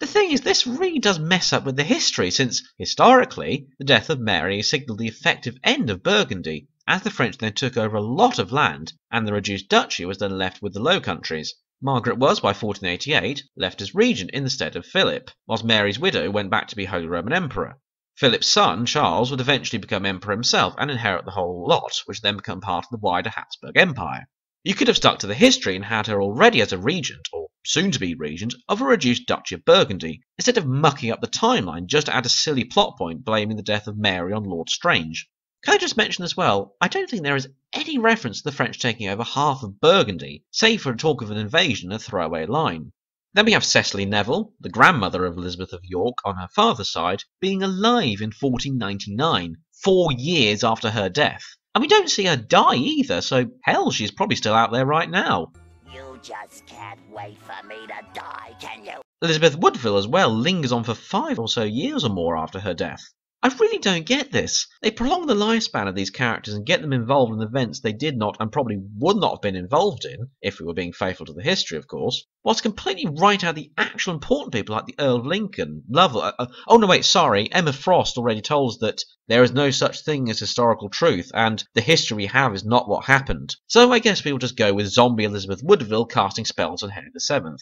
The thing is, this really does mess up with the history, since, historically, the death of Mary signalled the effective end of Burgundy, as the French then took over a lot of land, and the reduced duchy was then left with the Low Countries. Margaret was, by 1488, left as regent in the stead of Philip, whilst Mary's widow went back to be Holy Roman Emperor. Philip's son, Charles, would eventually become emperor himself and inherit the whole lot, which then become part of the wider Habsburg Empire. You could have stuck to the history and had her already as a regent, or soon to be regent, of a reduced Duchy of Burgundy, instead of mucking up the timeline just to add a silly plot point blaming the death of Mary on Lord Strange. Can I just mention as well, I don't think there is any reference to the French taking over half of Burgundy, save for a talk of an invasion and a throwaway line. Then we have Cecily Neville, the grandmother of Elizabeth of York on her father's side, being alive in 1499, four years after her death. And we don't see her die either, so hell, she's probably still out there right now. You just can't wait for me to die, can you? Elizabeth Woodville as well lingers on for five or so years or more after her death. I really don't get this. They prolong the lifespan of these characters and get them involved in events they did not and probably would not have been involved in, if we were being faithful to the history, of course, whilst completely write out the actual important people like the Earl of Lincoln, Lovell. Uh, uh, oh no, wait, sorry. Emma Frost already told us that there is no such thing as historical truth, and the history we have is not what happened. So I guess we will just go with zombie Elizabeth Woodville casting spells on Henry VII.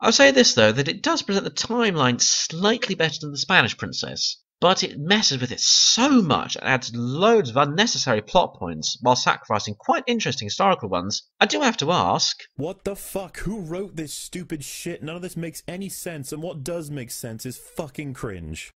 I'll say this though, that it does present the timeline slightly better than the Spanish princess but it messes with it so much and adds loads of unnecessary plot points while sacrificing quite interesting historical ones. I do have to ask What the fuck? Who wrote this stupid shit? None of this makes any sense, and what does make sense is fucking cringe.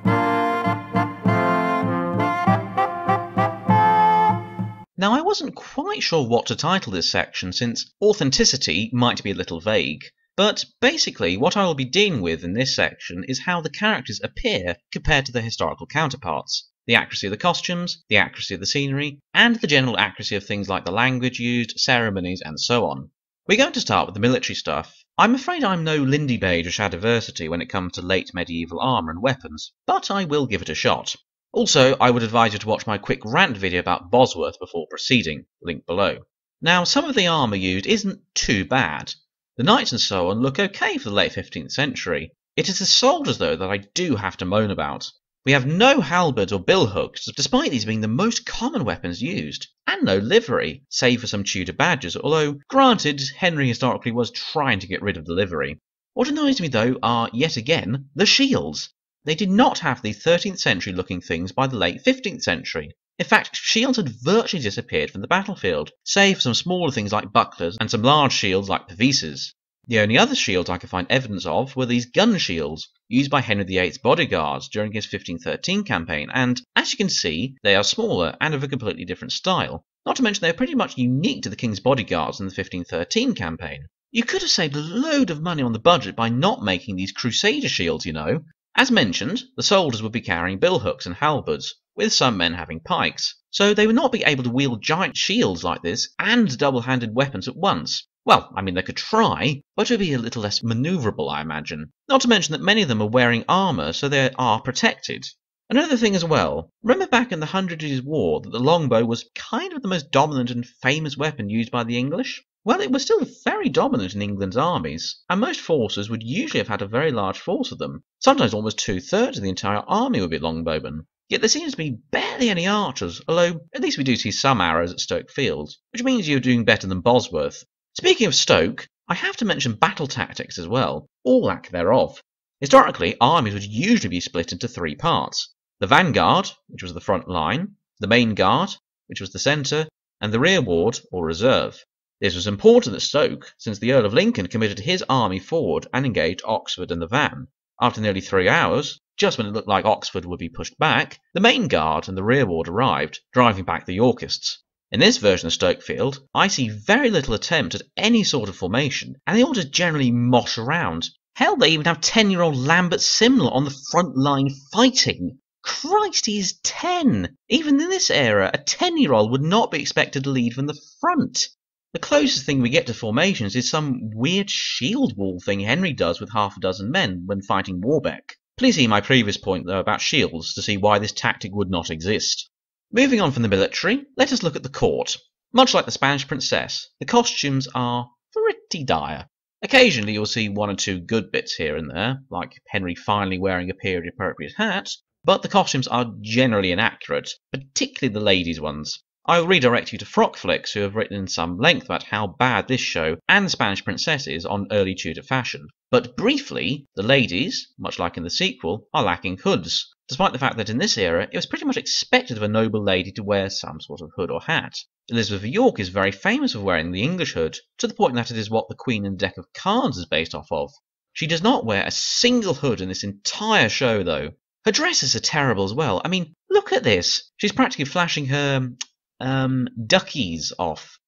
Now, I wasn't quite sure what to title this section since authenticity might be a little vague. But basically, what I will be dealing with in this section is how the characters appear compared to their historical counterparts. The accuracy of the costumes, the accuracy of the scenery, and the general accuracy of things like the language used, ceremonies, and so on. We're going to start with the military stuff. I'm afraid I'm no Lindybeige or Shadiversity when it comes to late medieval armour and weapons, but I will give it a shot. Also, I would advise you to watch my quick rant video about Bosworth before proceeding, link below. Now, some of the armour used isn't too bad, the knights and so on look okay for the late 15th century. It is the soldiers, though, that I do have to moan about. We have no halberds or billhooks, despite these being the most common weapons used, and no livery, save for some Tudor badges, although, granted, Henry historically was trying to get rid of the livery. What annoys me, though, are, yet again, the shields. They did not have these 13th century looking things by the late 15th century. In fact, shields had virtually disappeared from the battlefield, save for some smaller things like bucklers and some large shields like pavises. The only other shields I could find evidence of were these gun shields, used by Henry VIII's bodyguards during his 1513 campaign, and, as you can see, they are smaller and of a completely different style. Not to mention they are pretty much unique to the king's bodyguards in the 1513 campaign. You could have saved a load of money on the budget by not making these crusader shields, you know. As mentioned, the soldiers would be carrying billhooks and halberds, with some men having pikes, so they would not be able to wield giant shields like this and double handed weapons at once. Well, I mean, they could try, but it would be a little less maneuverable, I imagine. Not to mention that many of them are wearing armour, so they are protected. Another thing as well, remember back in the Hundred Years' War that the longbow was kind of the most dominant and famous weapon used by the English? Well, it was still very dominant in England's armies, and most forces would usually have had a very large force of them. Sometimes almost two thirds of the entire army would be longbowmen. Yet there seems to be barely any archers, although at least we do see some arrows at Stoke Fields, which means you're doing better than Bosworth. Speaking of Stoke, I have to mention battle tactics as well, or lack thereof. Historically, armies would usually be split into three parts. the vanguard, which was the front line, the main guard, which was the centre, and the rear ward or reserve. This was important at Stoke, since the Earl of Lincoln committed his army forward and engaged Oxford and the van. After nearly three hours, just when it looked like Oxford would be pushed back, the main guard and the rear ward arrived, driving back the Yorkists. In this version of Stokefield, I see very little attempt at any sort of formation, and they all just generally mosh around. Hell, they even have 10 year old Lambert Simnel on the front line fighting. Christ, he is 10! Even in this era, a 10 year old would not be expected to lead from the front. The closest thing we get to formations is some weird shield wall thing Henry does with half a dozen men when fighting Warbeck. Please see my previous point though about shields to see why this tactic would not exist. Moving on from the military, let us look at the court. Much like the Spanish princess, the costumes are pretty dire. Occasionally you'll see one or two good bits here and there, like Henry finally wearing a period appropriate hat, but the costumes are generally inaccurate, particularly the ladies' ones. I will redirect you to Frock Flicks, who have written in some length about how bad this show and Spanish Princess is on early Tudor fashion. But briefly, the ladies, much like in the sequel, are lacking hoods, despite the fact that in this era it was pretty much expected of a noble lady to wear some sort of hood or hat. Elizabeth of York is very famous for wearing the English hood, to the point that it is what the Queen in Deck of Cards is based off of. She does not wear a single hood in this entire show, though. Her dresses are terrible as well. I mean, look at this. She's practically flashing her um, duckies off.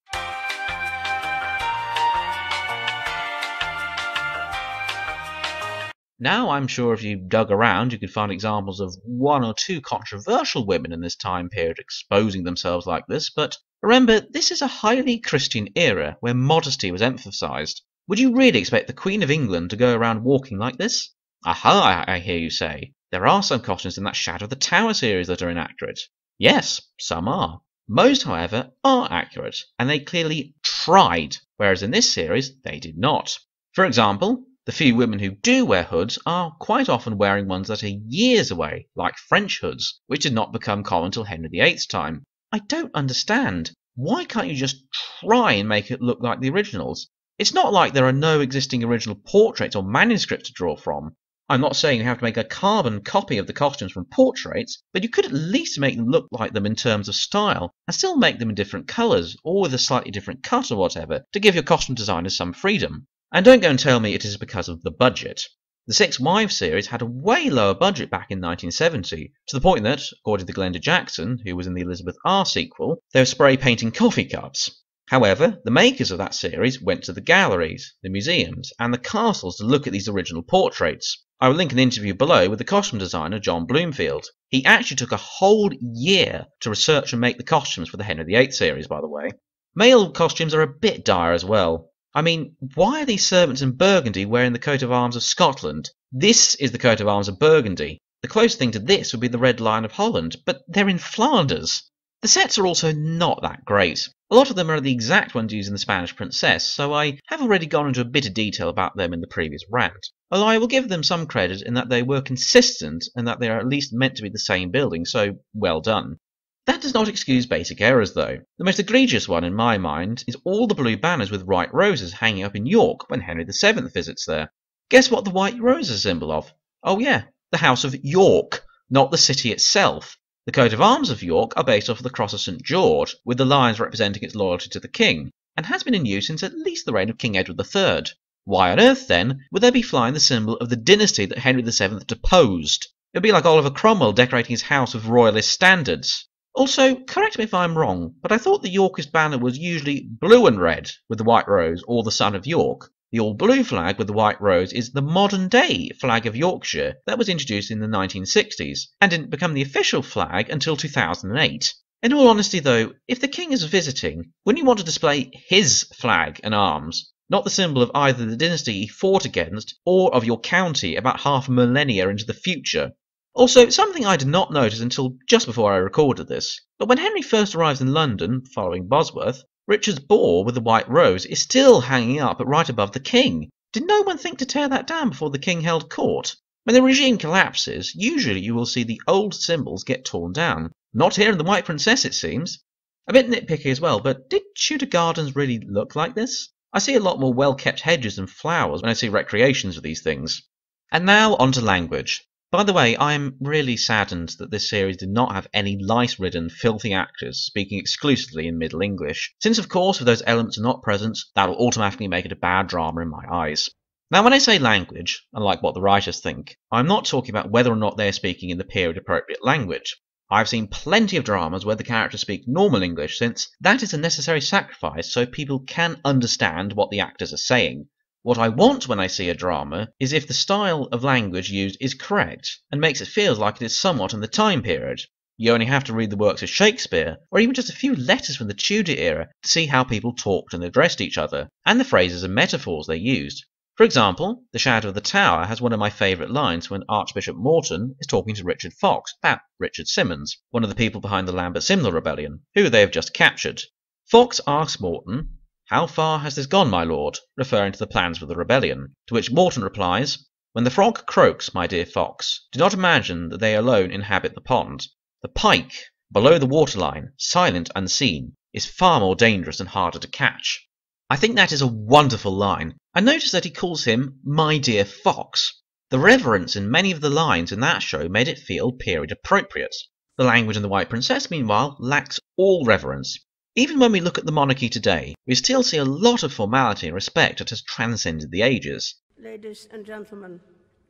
Now, I'm sure if you dug around, you could find examples of one or two controversial women in this time period exposing themselves like this, but remember, this is a highly Christian era where modesty was emphasized. Would you really expect the Queen of England to go around walking like this? Aha, I hear you say. There are some costumes in that Shadow of the Tower series that are inaccurate. Yes, some are. Most, however, are accurate, and they clearly tried, whereas in this series they did not. For example, the few women who do wear hoods are quite often wearing ones that are years away, like French hoods, which did not become common till Henry VIII's time. I don't understand. Why can't you just try and make it look like the originals? It's not like there are no existing original portraits or manuscripts to draw from. I'm not saying you have to make a carbon copy of the costumes from portraits, but you could at least make them look like them in terms of style, and still make them in different colours, or with a slightly different cut or whatever, to give your costume designers some freedom. And don't go and tell me it is because of the budget. The Six Wives series had a way lower budget back in 1970, to the point that, according to Glenda Jackson, who was in the Elizabeth R sequel, they were spray painting coffee cups. However, the makers of that series went to the galleries, the museums, and the castles to look at these original portraits. I will link an interview below with the costume designer John Bloomfield. He actually took a whole year to research and make the costumes for the Henry VIII series, by the way. Male costumes are a bit dire as well. I mean, why are these servants in Burgundy wearing the coat of arms of Scotland? This is the coat of arms of Burgundy. The closest thing to this would be the Red Lion of Holland, but they're in Flanders. The sets are also not that great. A lot of them are the exact ones used in The Spanish Princess, so I have already gone into a bit of detail about them in the previous rant. Although I will give them some credit in that they were consistent and that they are at least meant to be the same building, so well done. That does not excuse basic errors, though. The most egregious one, in my mind, is all the blue banners with white roses hanging up in York when Henry VII visits there. Guess what the white rose is a symbol of? Oh, yeah, the House of York, not the city itself. The coat of arms of York are based off of the cross of St George, with the lions representing its loyalty to the king, and has been in use since at least the reign of King Edward III. Why on earth, then, would they be flying the symbol of the dynasty that Henry VII deposed? It would be like Oliver Cromwell decorating his house with royalist standards. Also, correct me if I'm wrong, but I thought the Yorkist banner was usually blue and red with the white rose or the Sun of York. The all blue flag with the white rose is the modern day flag of Yorkshire that was introduced in the 1960s and didn't become the official flag until 2008. In all honesty, though, if the king is visiting, wouldn't you want to display his flag and arms, not the symbol of either the dynasty he fought against or of your county about half a millennia into the future? Also, something I did not notice until just before I recorded this, but when Henry first arrives in London, following Bosworth, Richard's boar with the white rose is still hanging up right above the king. Did no one think to tear that down before the king held court? When the regime collapses, usually you will see the old symbols get torn down. Not here in the White Princess, it seems. A bit nitpicky as well, but did Tudor Gardens really look like this? I see a lot more well kept hedges and flowers when I see recreations of these things. And now on to language. By the way, I am really saddened that this series did not have any lice ridden, filthy actors speaking exclusively in Middle English, since of course if those elements are not present, that will automatically make it a bad drama in my eyes. Now, when I say language, unlike what the writers think, I'm not talking about whether or not they're speaking in the period appropriate language. I've seen plenty of dramas where the characters speak normal English, since that is a necessary sacrifice so people can understand what the actors are saying. What I want when I see a drama is if the style of language used is correct and makes it feel like it is somewhat in the time period. You only have to read the works of Shakespeare, or even just a few letters from the Tudor era, to see how people talked and addressed each other, and the phrases and metaphors they used. For example, The Shadow of the Tower has one of my favourite lines when Archbishop Morton is talking to Richard Fox about Richard Simmons, one of the people behind the Lambert Simnel Rebellion, who they have just captured. Fox asks Morton, how far has this gone, my lord? referring to the plans for the rebellion. To which Morton replies, When the frog croaks, my dear fox, do not imagine that they alone inhabit the pond. The pike, below the waterline, silent, unseen, is far more dangerous and harder to catch. I think that is a wonderful line. I notice that he calls him my dear fox. The reverence in many of the lines in that show made it feel period appropriate. The language in The White Princess, meanwhile, lacks all reverence. Even when we look at the monarchy today, we still see a lot of formality and respect that has transcended the ages. Ladies and gentlemen,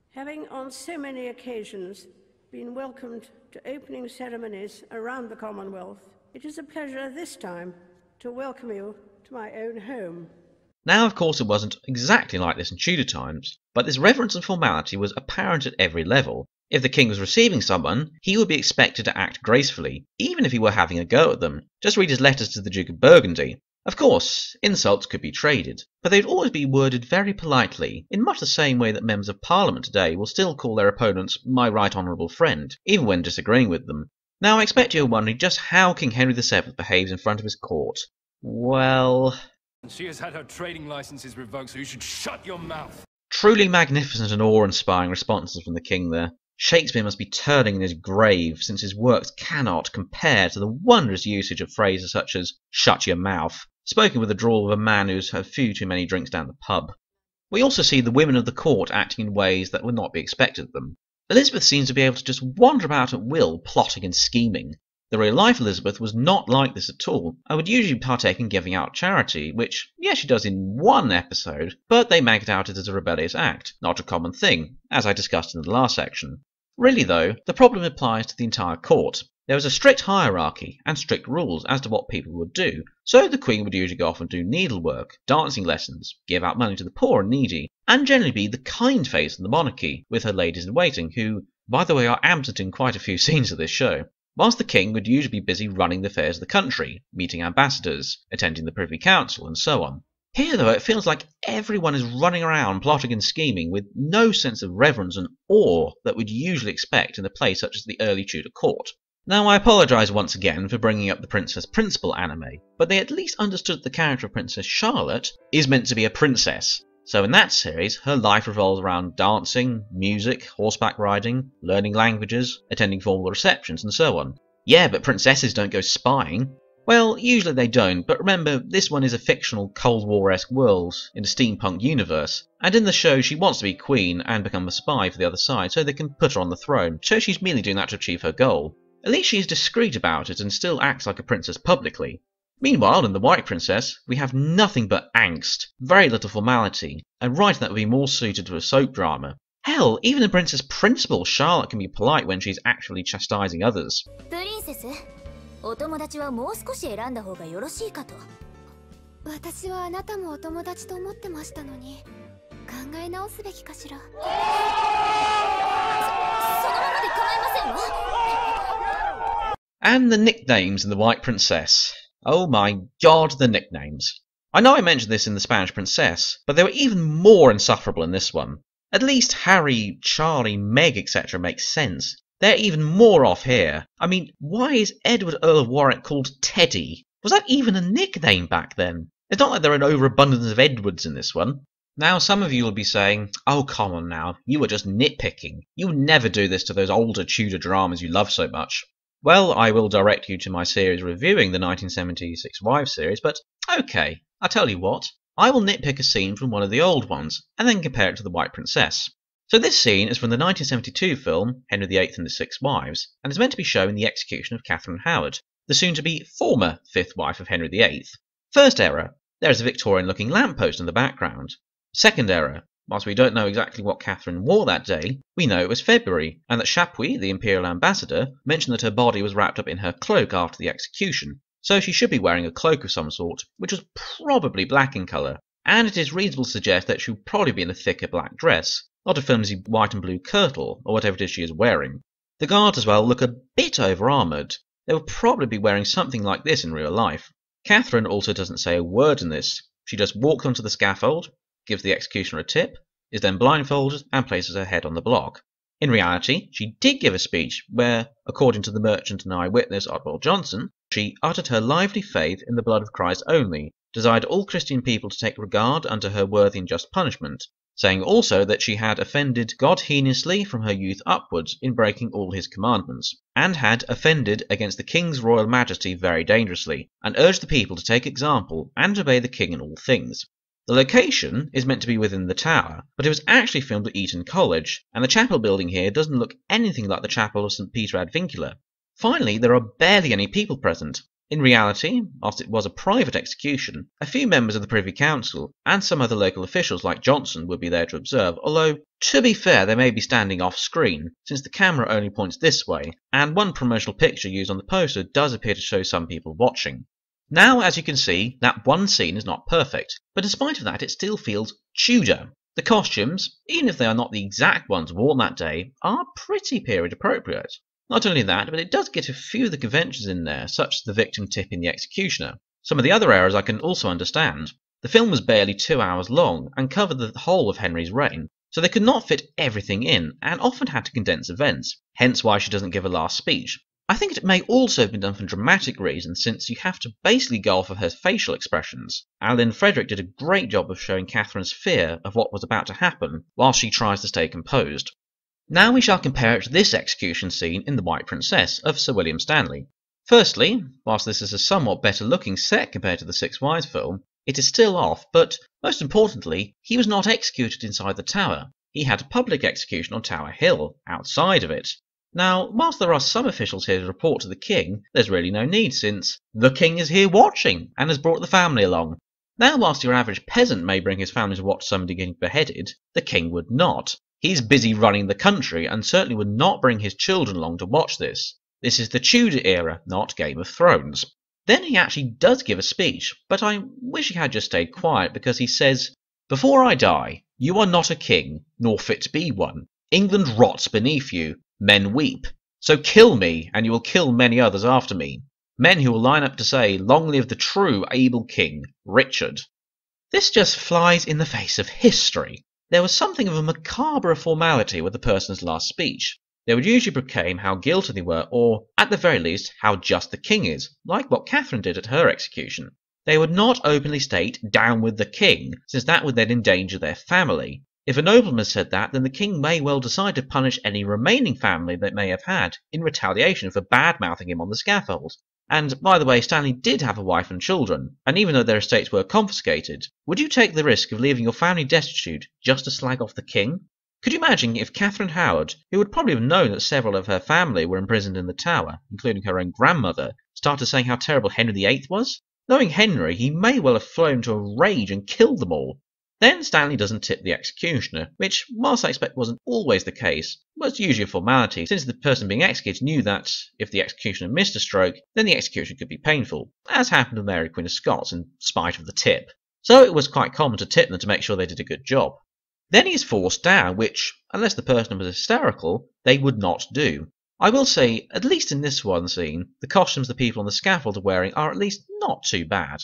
having on so many occasions been welcomed to opening ceremonies around the Commonwealth, it is a pleasure this time to welcome you to my own home. Now, of course, it wasn't exactly like this in Tudor times, but this reverence and formality was apparent at every level, if the king was receiving someone, he would be expected to act gracefully, even if he were having a go at them. Just read his letters to the Duke of Burgundy. Of course, insults could be traded, but they'd always be worded very politely, in much the same way that members of Parliament today will still call their opponents my right honourable friend, even when disagreeing with them. Now I expect you're wondering just how King Henry VII behaves in front of his court. Well... She has had her trading licenses revoked, so you should shut your mouth. Truly magnificent and awe-inspiring responses from the king there. Shakespeare must be turning in his grave, since his works cannot compare to the wondrous usage of phrases such as shut your mouth, spoken with the drawl of a man who's had a few too many drinks down the pub. We also see the women of the court acting in ways that would not be expected of them. Elizabeth seems to be able to just wander about at will, plotting and scheming. The real life Elizabeth was not like this at all, and would usually partake in giving out charity, which, yes, she does in one episode, but they make it out as a rebellious act, not a common thing, as I discussed in the last section. Really, though, the problem applies to the entire court. There was a strict hierarchy and strict rules as to what people would do, so the Queen would usually go off and do needlework, dancing lessons, give out money to the poor and needy, and generally be the kind face of the monarchy, with her ladies in waiting, who, by the way, are absent in quite a few scenes of this show. Whilst the king would usually be busy running the affairs of the country, meeting ambassadors, attending the Privy Council, and so on. Here, though, it feels like everyone is running around plotting and scheming with no sense of reverence and awe that we'd usually expect in a place such as the early Tudor court. Now, I apologise once again for bringing up the Princess Principal anime, but they at least understood that the character of Princess Charlotte is meant to be a princess. So in that series, her life revolves around dancing, music, horseback riding, learning languages, attending formal receptions, and so on. Yeah, but princesses don't go spying. Well, usually they don't, but remember, this one is a fictional Cold War-esque world in a steampunk universe, and in the show she wants to be queen and become a spy for the other side so they can put her on the throne, so she's merely doing that to achieve her goal. At least she is discreet about it and still acts like a princess publicly. Meanwhile, in The White Princess, we have nothing but angst, very little formality, and writing that would be more suited to a soap drama. Hell, even the Princess Principal, Charlotte, can be polite when she's actually chastising others. お友達はもう少し選んだ方がよろしいかと私はあなたもお友達と思ってましたのに考え直すべきかしらそそのままで構いませんわ And the nicknames in The White Princess. Oh my god, the nicknames. I know I mentioned this in The Spanish Princess, but they were even more insufferable in this one. At least Harry, Charlie, Meg, etc. make sense. They're even more off here. I mean, why is Edward Earl of Warwick called Teddy? Was that even a nickname back then? It's not like there are an overabundance of Edwards in this one. Now, some of you will be saying, oh, come on now, you were just nitpicking. You would never do this to those older Tudor dramas you love so much. Well, I will direct you to my series reviewing the 1976 Wives series, but okay, I'll tell you what. I will nitpick a scene from one of the old ones, and then compare it to The White Princess. So this scene is from the 1972 film Henry VIII and His Six Wives, and is meant to be showing the execution of Catherine Howard, the soon-to-be former fifth wife of Henry VIII. First error, there is a Victorian-looking lamppost in the background. Second error, whilst we don't know exactly what Catherine wore that day, we know it was February, and that Chapuis, the imperial ambassador, mentioned that her body was wrapped up in her cloak after the execution, so she should be wearing a cloak of some sort, which was probably black in colour, and it is reasonable to suggest that she would probably be in a thicker black dress, not a flimsy white and blue kirtle, or whatever it is she is wearing. The guards as well look a bit over armoured. They would probably be wearing something like this in real life. Catherine also doesn't say a word in this. She just walks onto the scaffold, gives the executioner a tip, is then blindfolded, and places her head on the block. In reality, she did give a speech where, according to the merchant and eyewitness Otwell Johnson, she uttered her lively faith in the blood of Christ only, desired all Christian people to take regard unto her worthy and just punishment, saying also that she had offended God heinously from her youth upwards in breaking all his commandments, and had offended against the king's royal majesty very dangerously, and urged the people to take example and obey the king in all things. The location is meant to be within the tower, but it was actually filmed at Eton College, and the chapel building here doesn't look anything like the chapel of St. Peter ad Vincula. Finally, there are barely any people present, in reality, whilst it was a private execution, a few members of the Privy Council and some other local officials like Johnson would be there to observe, although, to be fair, they may be standing off screen, since the camera only points this way, and one promotional picture used on the poster does appear to show some people watching. Now, as you can see, that one scene is not perfect, but despite of that it still feels Tudor. The costumes, even if they are not the exact ones worn that day, are pretty period appropriate. Not only that, but it does get a few of the conventions in there, such as the victim tipping the executioner. Some of the other errors I can also understand. The film was barely two hours long and covered the whole of Henry's reign, so they could not fit everything in and often had to condense events, hence why she doesn't give a last speech. I think it may also have been done for dramatic reasons since you have to basically go off of her facial expressions. Lynne Frederick did a great job of showing Catherine's fear of what was about to happen while she tries to stay composed. Now we shall compare it to this execution scene in The White Princess of Sir William Stanley. Firstly, whilst this is a somewhat better looking set compared to the Six Wives film, it is still off, but most importantly, he was not executed inside the tower. He had a public execution on Tower Hill, outside of it. Now, whilst there are some officials here to report to the king, there's really no need since the king is here watching and has brought the family along. Now, whilst your average peasant may bring his family to watch somebody getting beheaded, the king would not. He's busy running the country and certainly would not bring his children along to watch this. This is the Tudor era, not Game of Thrones. Then he actually does give a speech, but I wish he had just stayed quiet because he says, Before I die, you are not a king, nor fit to be one. England rots beneath you. Men weep. So kill me, and you will kill many others after me. Men who will line up to say, Long live the true, able king, Richard. This just flies in the face of history. There was something of a macabre formality with the person's last speech. They would usually proclaim how guilty they were, or, at the very least, how just the king is, like what Catherine did at her execution. They would not openly state, down with the king, since that would then endanger their family. If a nobleman said that, then the king may well decide to punish any remaining family they may have had, in retaliation for bad mouthing him on the scaffold. And, by the way, Stanley did have a wife and children, and even though their estates were confiscated, would you take the risk of leaving your family destitute just to slag off the king? Could you imagine if Catherine Howard, who would probably have known that several of her family were imprisoned in the tower, including her own grandmother, started saying how terrible Henry VIII was? Knowing Henry, he may well have flown to a rage and killed them all, then Stanley doesn't tip the executioner, which, whilst I expect wasn't always the case, was usually a formality, since the person being executed knew that if the executioner missed a stroke, then the execution could be painful, as happened with Mary Queen of Scots in spite of the tip. So it was quite common to tip them to make sure they did a good job. Then he is forced down, which, unless the person was hysterical, they would not do. I will say, at least in this one scene, the costumes the people on the scaffold are wearing are at least not too bad.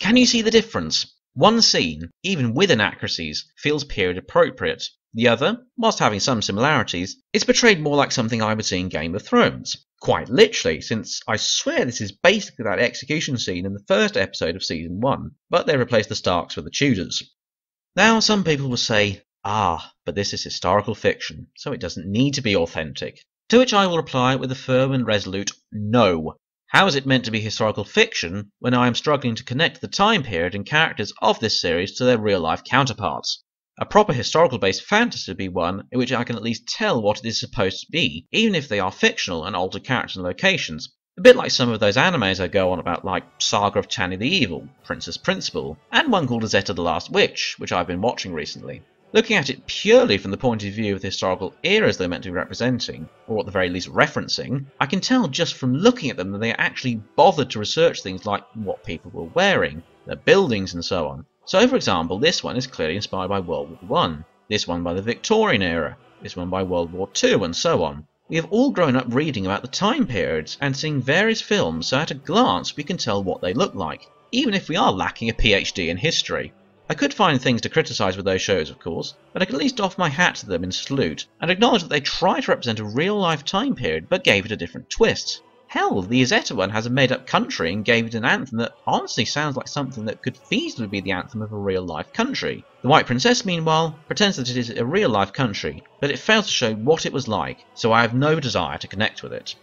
Can you see the difference? One scene, even with inaccuracies, feels period appropriate. The other, whilst having some similarities, is portrayed more like something I would see in Game of Thrones. Quite literally, since I swear this is basically that execution scene in the first episode of season 1, but they replaced the Starks with the Tudors. Now, some people will say, ah, but this is historical fiction, so it doesn't need to be authentic. To which I will reply with a firm and resolute no. How is it meant to be historical fiction when I am struggling to connect the time period and characters of this series to their real life counterparts? A proper historical based fantasy would be one in which I can at least tell what it is supposed to be, even if they are fictional and alter characters and locations. A bit like some of those animes I go on about, like Saga of Tanya the Evil, Princess Principal, and one called Izetta the Last Witch, which I've been watching recently. Looking at it purely from the point of view of the historical eras they're meant to be representing, or at the very least referencing, I can tell just from looking at them that they are actually bothered to research things like what people were wearing, their buildings, and so on. So, for example, this one is clearly inspired by World War One, this one by the Victorian era, this one by World War Two, and so on. We have all grown up reading about the time periods and seeing various films, so at a glance we can tell what they look like, even if we are lacking a PhD in history. I could find things to criticise with those shows, of course, but I can at least doff my hat to them in salute and acknowledge that they try to represent a real life time period but gave it a different twist. Hell, the Izetta one has a made up country and gave it an anthem that honestly sounds like something that could feasibly be the anthem of a real life country. The White Princess, meanwhile, pretends that it is a real life country, but it fails to show what it was like, so I have no desire to connect with it.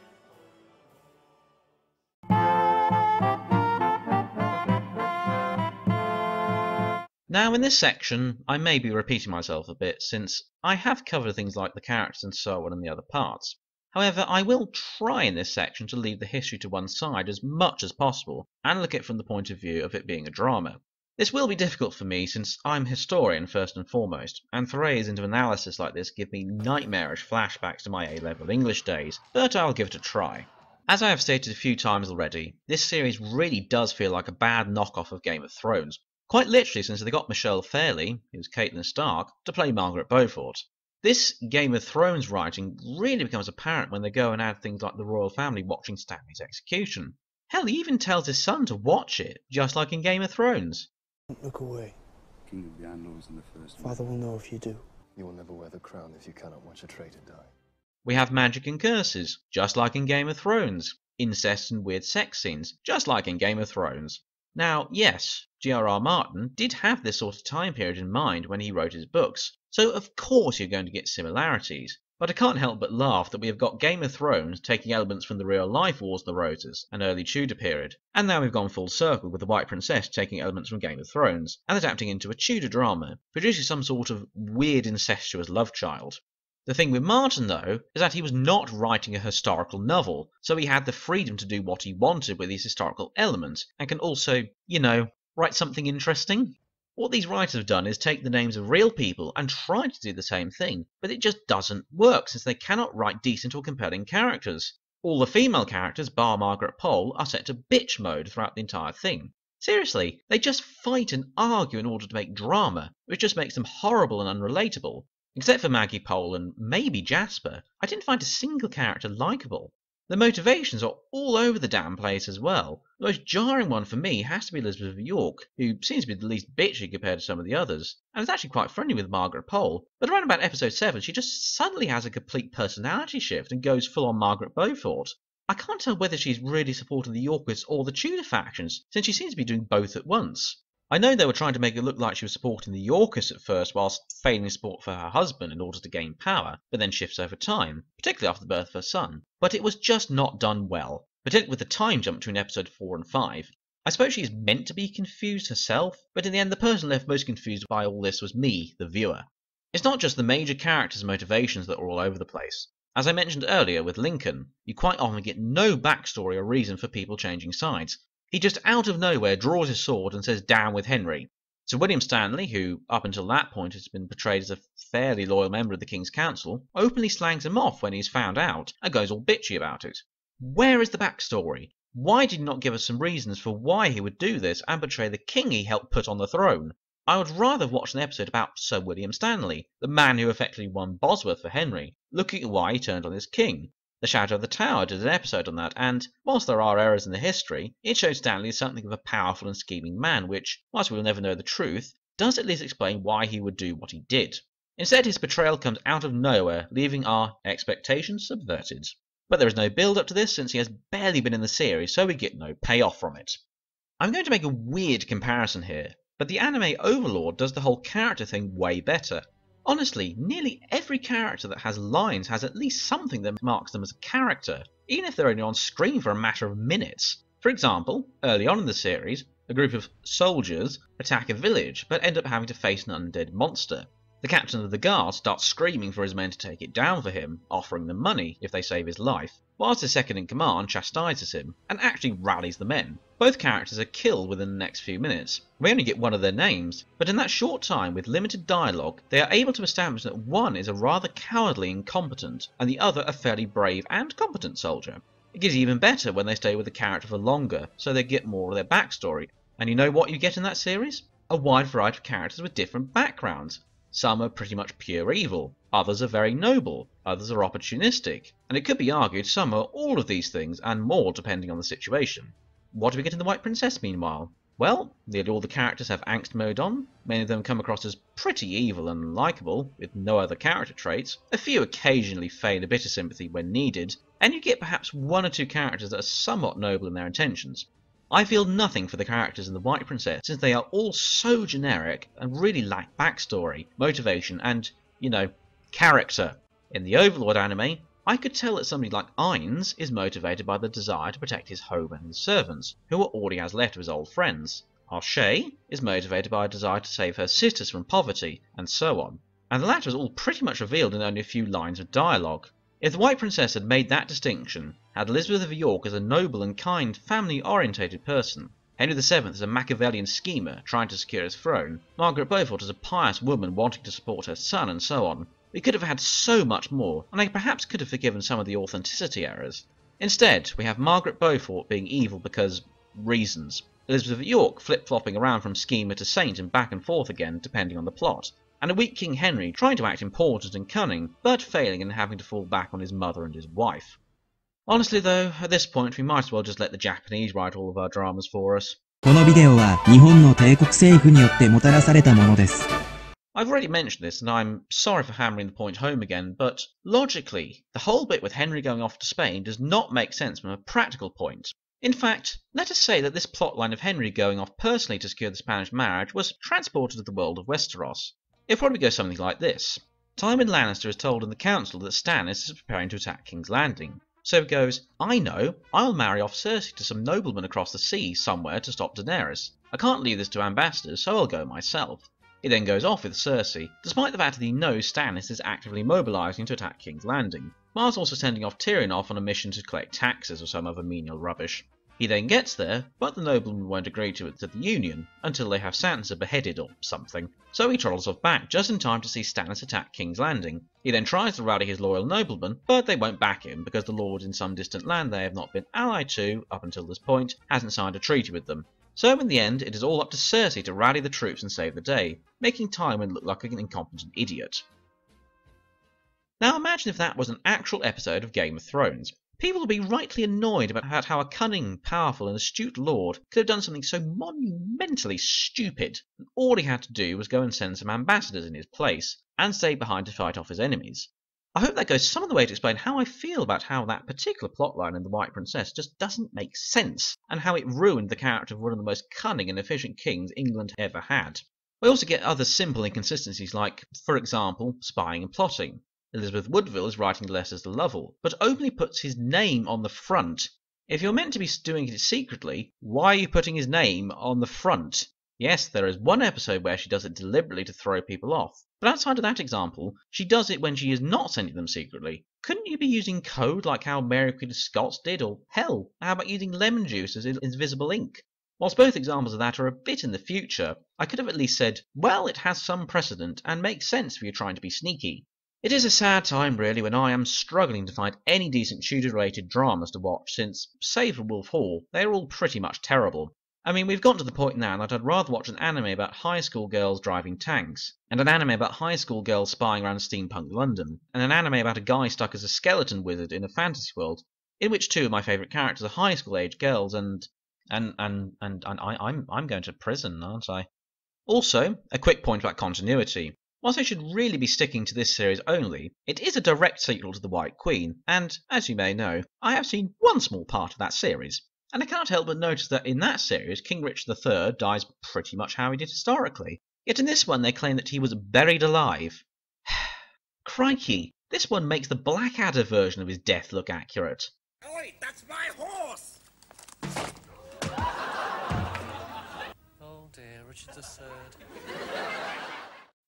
Now, in this section, I may be repeating myself a bit, since I have covered things like the characters and so on in the other parts. However, I will try in this section to leave the history to one side as much as possible, and look at it from the point of view of it being a drama. This will be difficult for me, since I'm a historian first and foremost, and forays into analysis like this give me nightmarish flashbacks to my A-level English days, but I'll give it a try. As I have stated a few times already, this series really does feel like a bad knockoff of Game of Thrones, Quite literally, since they got Michelle Fairley, who's Catelyn Stark, to play Margaret Beaufort. This Game of Thrones writing really becomes apparent when they go and add things like the royal family watching Stanley's execution. Hell, he even tells his son to watch it, just like in Game of Thrones. Look away. King of the Andals in the first Father will know if you do. You will never wear the crown if you cannot watch a traitor die. We have magic and curses, just like in Game of Thrones. Incest and weird sex scenes, just like in Game of Thrones. Now, yes, G.R.R. Martin did have this sort of time period in mind when he wrote his books, so of course you're going to get similarities. But I can't help but laugh that we have got Game of Thrones taking elements from the real life Wars of the Roses and early Tudor period, and now we've gone full circle with the White Princess taking elements from Game of Thrones and adapting into a Tudor drama, producing some sort of weird incestuous love child. The thing with Martin, though, is that he was not writing a historical novel, so he had the freedom to do what he wanted with these historical elements, and can also, you know, write something interesting. What these writers have done is take the names of real people and try to do the same thing, but it just doesn't work since they cannot write decent or compelling characters. All the female characters, bar Margaret Pole, are set to bitch mode throughout the entire thing. Seriously, they just fight and argue in order to make drama, which just makes them horrible and unrelatable. Except for Maggie Pole and maybe Jasper, I didn't find a single character likable. The motivations are all over the damn place as well. The most jarring one for me has to be Elizabeth of York, who seems to be the least bitchy compared to some of the others, and is actually quite friendly with Margaret Pole, but around about episode 7 she just suddenly has a complete personality shift and goes full on Margaret Beaufort. I can't tell whether she's really supporting the Yorkists or the Tudor factions, since she seems to be doing both at once. I know they were trying to make it look like she was supporting the Yorkists at first whilst failing support for her husband in order to gain power, but then shifts over time, particularly after the birth of her son. But it was just not done well, particularly with the time jump between episode 4 and 5. I suppose she's meant to be confused herself, but in the end the person left most confused by all this was me, the viewer. It's not just the major characters' motivations that are all over the place. As I mentioned earlier with Lincoln, you quite often get no backstory or reason for people changing sides, he just out of nowhere draws his sword and says down with Henry. Sir William Stanley, who up until that point has been portrayed as a fairly loyal member of the King's Council, openly slangs him off when he's found out and goes all bitchy about it. Where is the backstory? Why did he not give us some reasons for why he would do this and betray the king he helped put on the throne? I would rather watch an episode about Sir William Stanley, the man who effectively won Bosworth for Henry, looking at why he turned on his king, the Shadow of the Tower did an episode on that, and whilst there are errors in the history, it shows Stanley as something of a powerful and scheming man, which, whilst we will never know the truth, does at least explain why he would do what he did. Instead, his betrayal comes out of nowhere, leaving our expectations subverted. But there is no build up to this since he has barely been in the series, so we get no payoff from it. I'm going to make a weird comparison here, but the anime Overlord does the whole character thing way better. Honestly, nearly every character that has lines has at least something that marks them as a character, even if they're only on screen for a matter of minutes. For example, early on in the series, a group of soldiers attack a village but end up having to face an undead monster. The captain of the guard starts screaming for his men to take it down for him, offering them money if they save his life, whilst his second in command chastises him and actually rallies the men. Both characters are killed within the next few minutes. We only get one of their names, but in that short time with limited dialogue, they are able to establish that one is a rather cowardly incompetent, and the other a fairly brave and competent soldier. It gets even better when they stay with the character for longer, so they get more of their backstory. And you know what you get in that series? A wide variety of characters with different backgrounds. Some are pretty much pure evil, others are very noble, others are opportunistic, and it could be argued some are all of these things and more depending on the situation. What do we get in The White Princess meanwhile? Well, nearly all the characters have angst mode on, many of them come across as pretty evil and unlikable, with no other character traits, a few occasionally feign a bit of sympathy when needed, and you get perhaps one or two characters that are somewhat noble in their intentions. I feel nothing for the characters in The White Princess since they are all so generic and really lack backstory, motivation, and, you know, character. In the Overlord anime, I could tell that somebody like Ainz is motivated by the desire to protect his home and his servants, who are all he has left of his old friends. Arche is motivated by a desire to save her sisters from poverty, and so on. And the latter is all pretty much revealed in only a few lines of dialogue. If the White Princess had made that distinction, had Elizabeth of York as a noble and kind, family-orientated person, Henry VII as a Machiavellian schemer trying to secure his throne, Margaret Beaufort as a pious woman wanting to support her son, and so on, we could have had so much more, and I perhaps could have forgiven some of the authenticity errors. Instead, we have Margaret Beaufort being evil because reasons. Elizabeth of York flip-flopping around from schemer to saint and back and forth again depending on the plot, and a weak King Henry trying to act important and cunning, but failing and having to fall back on his mother and his wife. Honestly though, at this point we might as well just let the Japanese write all of our dramas for us. このビデオは日本の帝国政府によってもたらされたものです。 I've already mentioned this, and I'm sorry for hammering the point home again, but logically, the whole bit with Henry going off to Spain does not make sense from a practical point. In fact, let us say that this plotline of Henry going off personally to secure the Spanish marriage was transported to the world of Westeros. It probably goes something like this. Tywin Lannister is told in the council that Stannis is preparing to attack King's Landing. So he goes, I know, I'll marry off Cersei to some nobleman across the sea somewhere to stop Daenerys. I can't leave this to ambassadors, so I'll go myself. He then goes off with Cersei, despite the fact that he knows Stannis is actively mobilising to attack King's Landing, whilst also sending off Tyrion off on a mission to collect taxes or some other menial rubbish. He then gets there, but the nobleman won't agree to it to the Union until they have Sansa beheaded or something. So he trottles off back just in time to see Stannis attack King's Landing. He then tries to rally his loyal noblemen, but they won't back him because the lord in some distant land they have not been allied to up until this point hasn't signed a treaty with them. So in the end, it is all up to Cersei to rally the troops and save the day, making Tywin look like an incompetent idiot. Now imagine if that was an actual episode of Game of Thrones. People would be rightly annoyed about how a cunning, powerful, and astute lord could have done something so monumentally stupid, and all he had to do was go and send some ambassadors in his place, and stay behind to fight off his enemies. I hope that goes some of the way to explain how I feel about how that particular plotline in The White Princess just doesn't make sense, and how it ruined the character of one of the most cunning and efficient kings England ever had. We also get other simple inconsistencies like, for example, spying and plotting. Elizabeth Woodville is writing letters to Lovell, but openly puts his name on the front. If you're meant to be doing it secretly, why are you putting his name on the front? Yes, there is one episode where she does it deliberately to throw people off, but outside of that example, she does it when she is not sending them secretly. Couldn't you be using code like how Mary Queen of Scots did, or hell, how about using lemon juice as invisible ink? Whilst both examples of that are a bit in the future, I could have at least said, well, it has some precedent and makes sense if you're trying to be sneaky. It is a sad time, really, when I am struggling to find any decent Tudor-related dramas to watch, since, save for Wolf Hall, they are all pretty much terrible. I mean, we've gotten to the point now that I'd rather watch an anime about high school girls driving tanks, and an anime about high school girls spying around steampunk London, and an anime about a guy stuck as a skeleton wizard in a fantasy world, in which two of my favourite characters are high school age girls, and and and and, and I, I'm I'm going to prison, aren't I? Also, a quick point about continuity. Whilst I should really be sticking to this series only, it is a direct sequel to The White Queen, and, as you may know, I have seen one small part of that series. And I can't help but notice that in that series, King Richard III dies pretty much how he did historically. Yet in this one, they claim that he was buried alive. Crikey, this one makes the Blackadder version of his death look accurate. Wait, that's my horse! Oh dear, Richard III.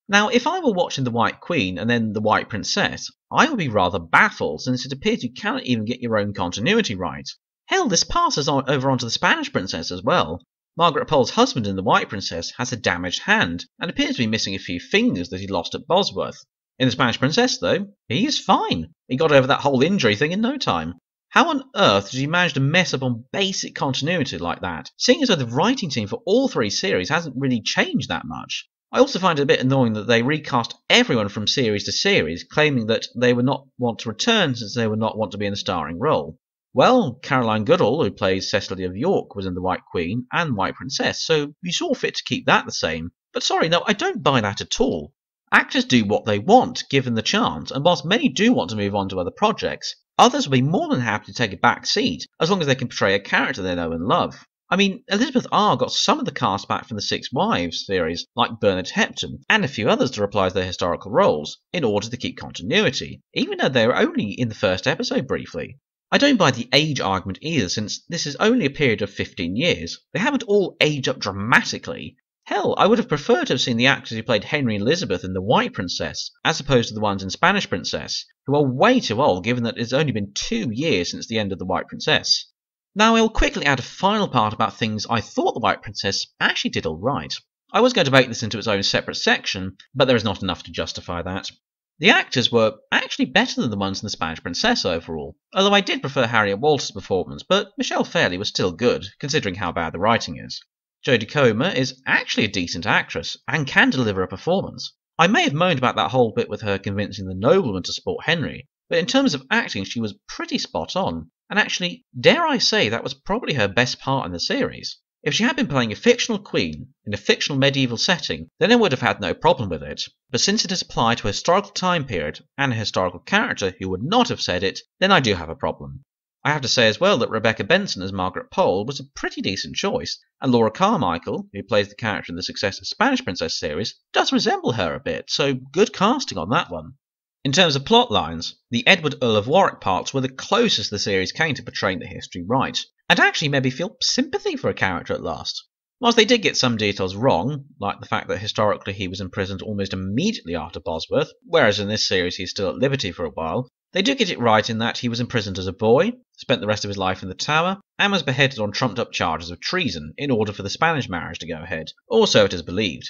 Now, if I were watching The White Queen and then The White Princess, I would be rather baffled since it appears you cannot even get your own continuity right. Hell, this passes on over onto the Spanish Princess as well. Margaret Pole's husband in The White Princess has a damaged hand and appears to be missing a few fingers that he lost at Bosworth. In The Spanish Princess, though, he is fine. He got over that whole injury thing in no time. How on earth did he manage to mess up on basic continuity like that, seeing as though the writing team for all three series hasn't really changed that much? I also find it a bit annoying that they recast everyone from series to series, claiming that they would not want to return since they would not want to be in a starring role. Well, Caroline Goodall, who plays Cecily of York, was in The White Queen and White Princess, so you saw fit to keep that the same. But sorry, no, I don't buy that at all. Actors do what they want, given the chance, and whilst many do want to move on to other projects, others will be more than happy to take a back seat as long as they can portray a character they know and love. I mean, Elizabeth R got some of the cast back from the Six Wives series, like Bernard Hepton, and a few others to reprise their historical roles, in order to keep continuity, even though they were only in the first episode briefly. I don't buy the age argument either, since this is only a period of 15 years. They haven't all aged up dramatically. Hell, I would have preferred to have seen the actors who played Henry and Elizabeth in The White Princess, as opposed to the ones in Spanish Princess, who are way too old given that it's only been two years since the end of The White Princess. Now I will quickly add a final part about things I thought The White Princess actually did alright. I was going to make this into its own separate section, but there is not enough to justify that. The actors were actually better than the ones in The Spanish Princess overall, although I did prefer Harriet Walter's performance, but Michelle Fairley was still good, considering how bad the writing is. Jodie Comer is actually a decent actress, and can deliver a performance. I may have moaned about that whole bit with her convincing the nobleman to support Henry, but in terms of acting she was pretty spot on, and actually, dare I say, that was probably her best part in the series. If she had been playing a fictional queen in a fictional medieval setting, then I would have had no problem with it. But since it is applied to a historical time period and a historical character who would not have said it, then I do have a problem. I have to say as well that Rebecca Benson as Margaret Pole was a pretty decent choice, and Laura Carmichael, who plays the character in the successive Spanish Princess series, does resemble her a bit, so good casting on that one. In terms of plot lines, the Edward Earl of Warwick parts were the closest the series came to portraying the history right, and actually made me feel sympathy for a character at last. Whilst they did get some details wrong, like the fact that historically he was imprisoned almost immediately after Bosworth, whereas in this series he's still at liberty for a while, they do get it right in that he was imprisoned as a boy, spent the rest of his life in the Tower, and was beheaded on trumped up charges of treason in order for the Spanish marriage to go ahead, or so it is believed.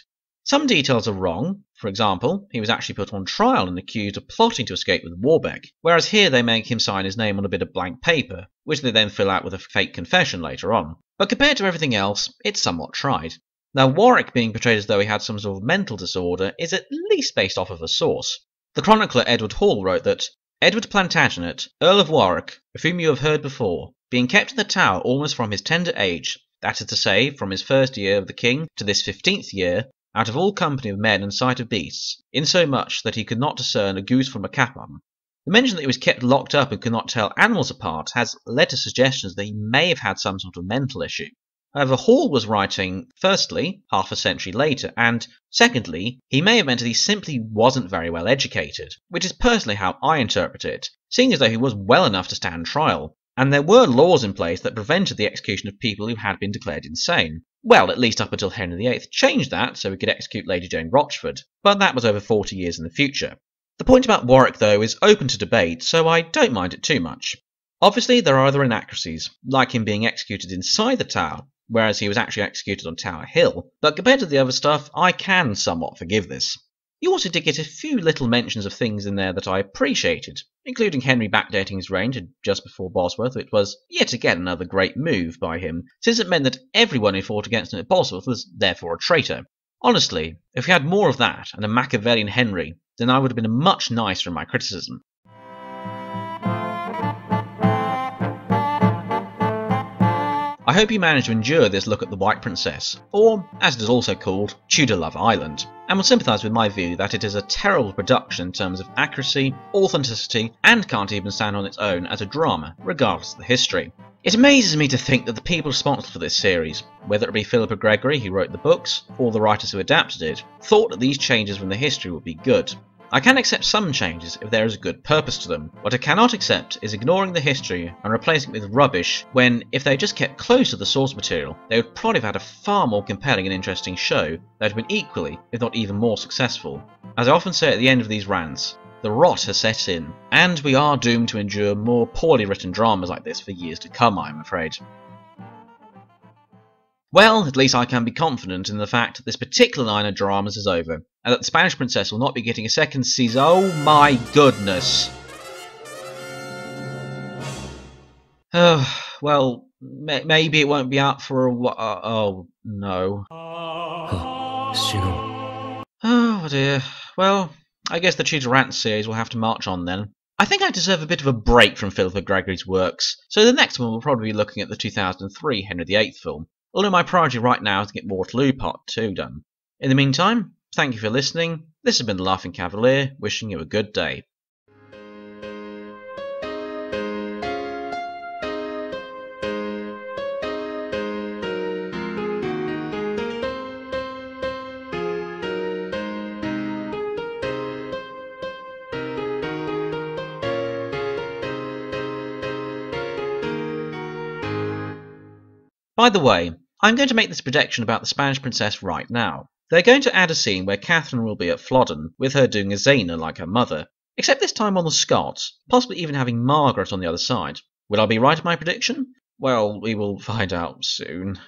Some details are wrong. For example, he was actually put on trial and accused of plotting to escape with Warbeck, whereas here they make him sign his name on a bit of blank paper, which they then fill out with a fake confession later on. But compared to everything else, it's somewhat tried. Now, Warwick being portrayed as though he had some sort of mental disorder is at least based off of a source. The chronicler Edward Hall wrote that Edward Plantagenet, Earl of Warwick, of whom you have heard before, being kept in the Tower almost from his tender age, that is to say, from his first year of the king to this fifteenth year, out of all company of men and sight of beasts, insomuch that he could not discern a goose from a capon. The mention that he was kept locked up and could not tell animals apart has led to suggestions that he may have had some sort of mental issue. However, Hall was writing, firstly, half a century later, and secondly, he may have meant that he simply wasn't very well educated, which is personally how I interpret it, seeing as though he was well enough to stand trial, and there were laws in place that prevented the execution of people who had been declared insane. Well, at least up until Henry VIII changed that so he could execute Lady Jane Rochford, but that was over 40 years in the future. The point about Warwick, though, is open to debate, so I don't mind it too much. Obviously, there are other inaccuracies, like him being executed inside the tower, whereas he was actually executed on Tower Hill, but compared to the other stuff, I can somewhat forgive this. You also did get a few little mentions of things in there that I appreciated, including Henry backdating his reign to just before Bosworth, which was yet again another great move by him, since it meant that everyone who fought against him at Bosworth was therefore a traitor. Honestly, if we had more of that and a Machiavellian Henry, then I would have been much nicer in my criticism. I hope you managed to endure this look at the White Princess, or, as it is also called, Tudor Love Island, and will sympathise with my view that it is a terrible production in terms of accuracy, authenticity, and can't even stand on its own as a drama, regardless of the history. It amazes me to think that the people responsible for this series, whether it be Philippa Gregory who wrote the books, or the writers who adapted it, thought that these changes from the history would be good. I can accept some changes if there is a good purpose to them. What I cannot accept is ignoring the history and replacing it with rubbish when, if they just kept close to the source material, they would probably have had a far more compelling and interesting show that would have been equally, if not even more successful. As I often say at the end of these rants, the rot has set in, and we are doomed to endure more poorly written dramas like this for years to come, I am afraid. Well, at least I can be confident in the fact that this particular line of dramas is over, and that the Spanish Princess will not be getting a second season. Oh my goodness! Oh, well, may maybe it won't be out for a while. Uh, oh, no. Oh dear. Well, I guess the Tudor Rant series will have to march on then. I think I deserve a bit of a break from Philippa Gregory's works, so the next one will probably be looking at the 2003 Henry VIII film, although my priority right now is to get Waterloo Part 2 done. In the meantime, thank you for listening. This has been The Laughing Cavalier, wishing you a good day. By the way, I'm going to make this prediction about the Spanish princess right now. They're going to add a scene where Catherine will be at Flodden, with her doing a Xena like her mother, except this time on the Scots, possibly even having Margaret on the other side. Will I be right in my prediction? Well, we will find out soon.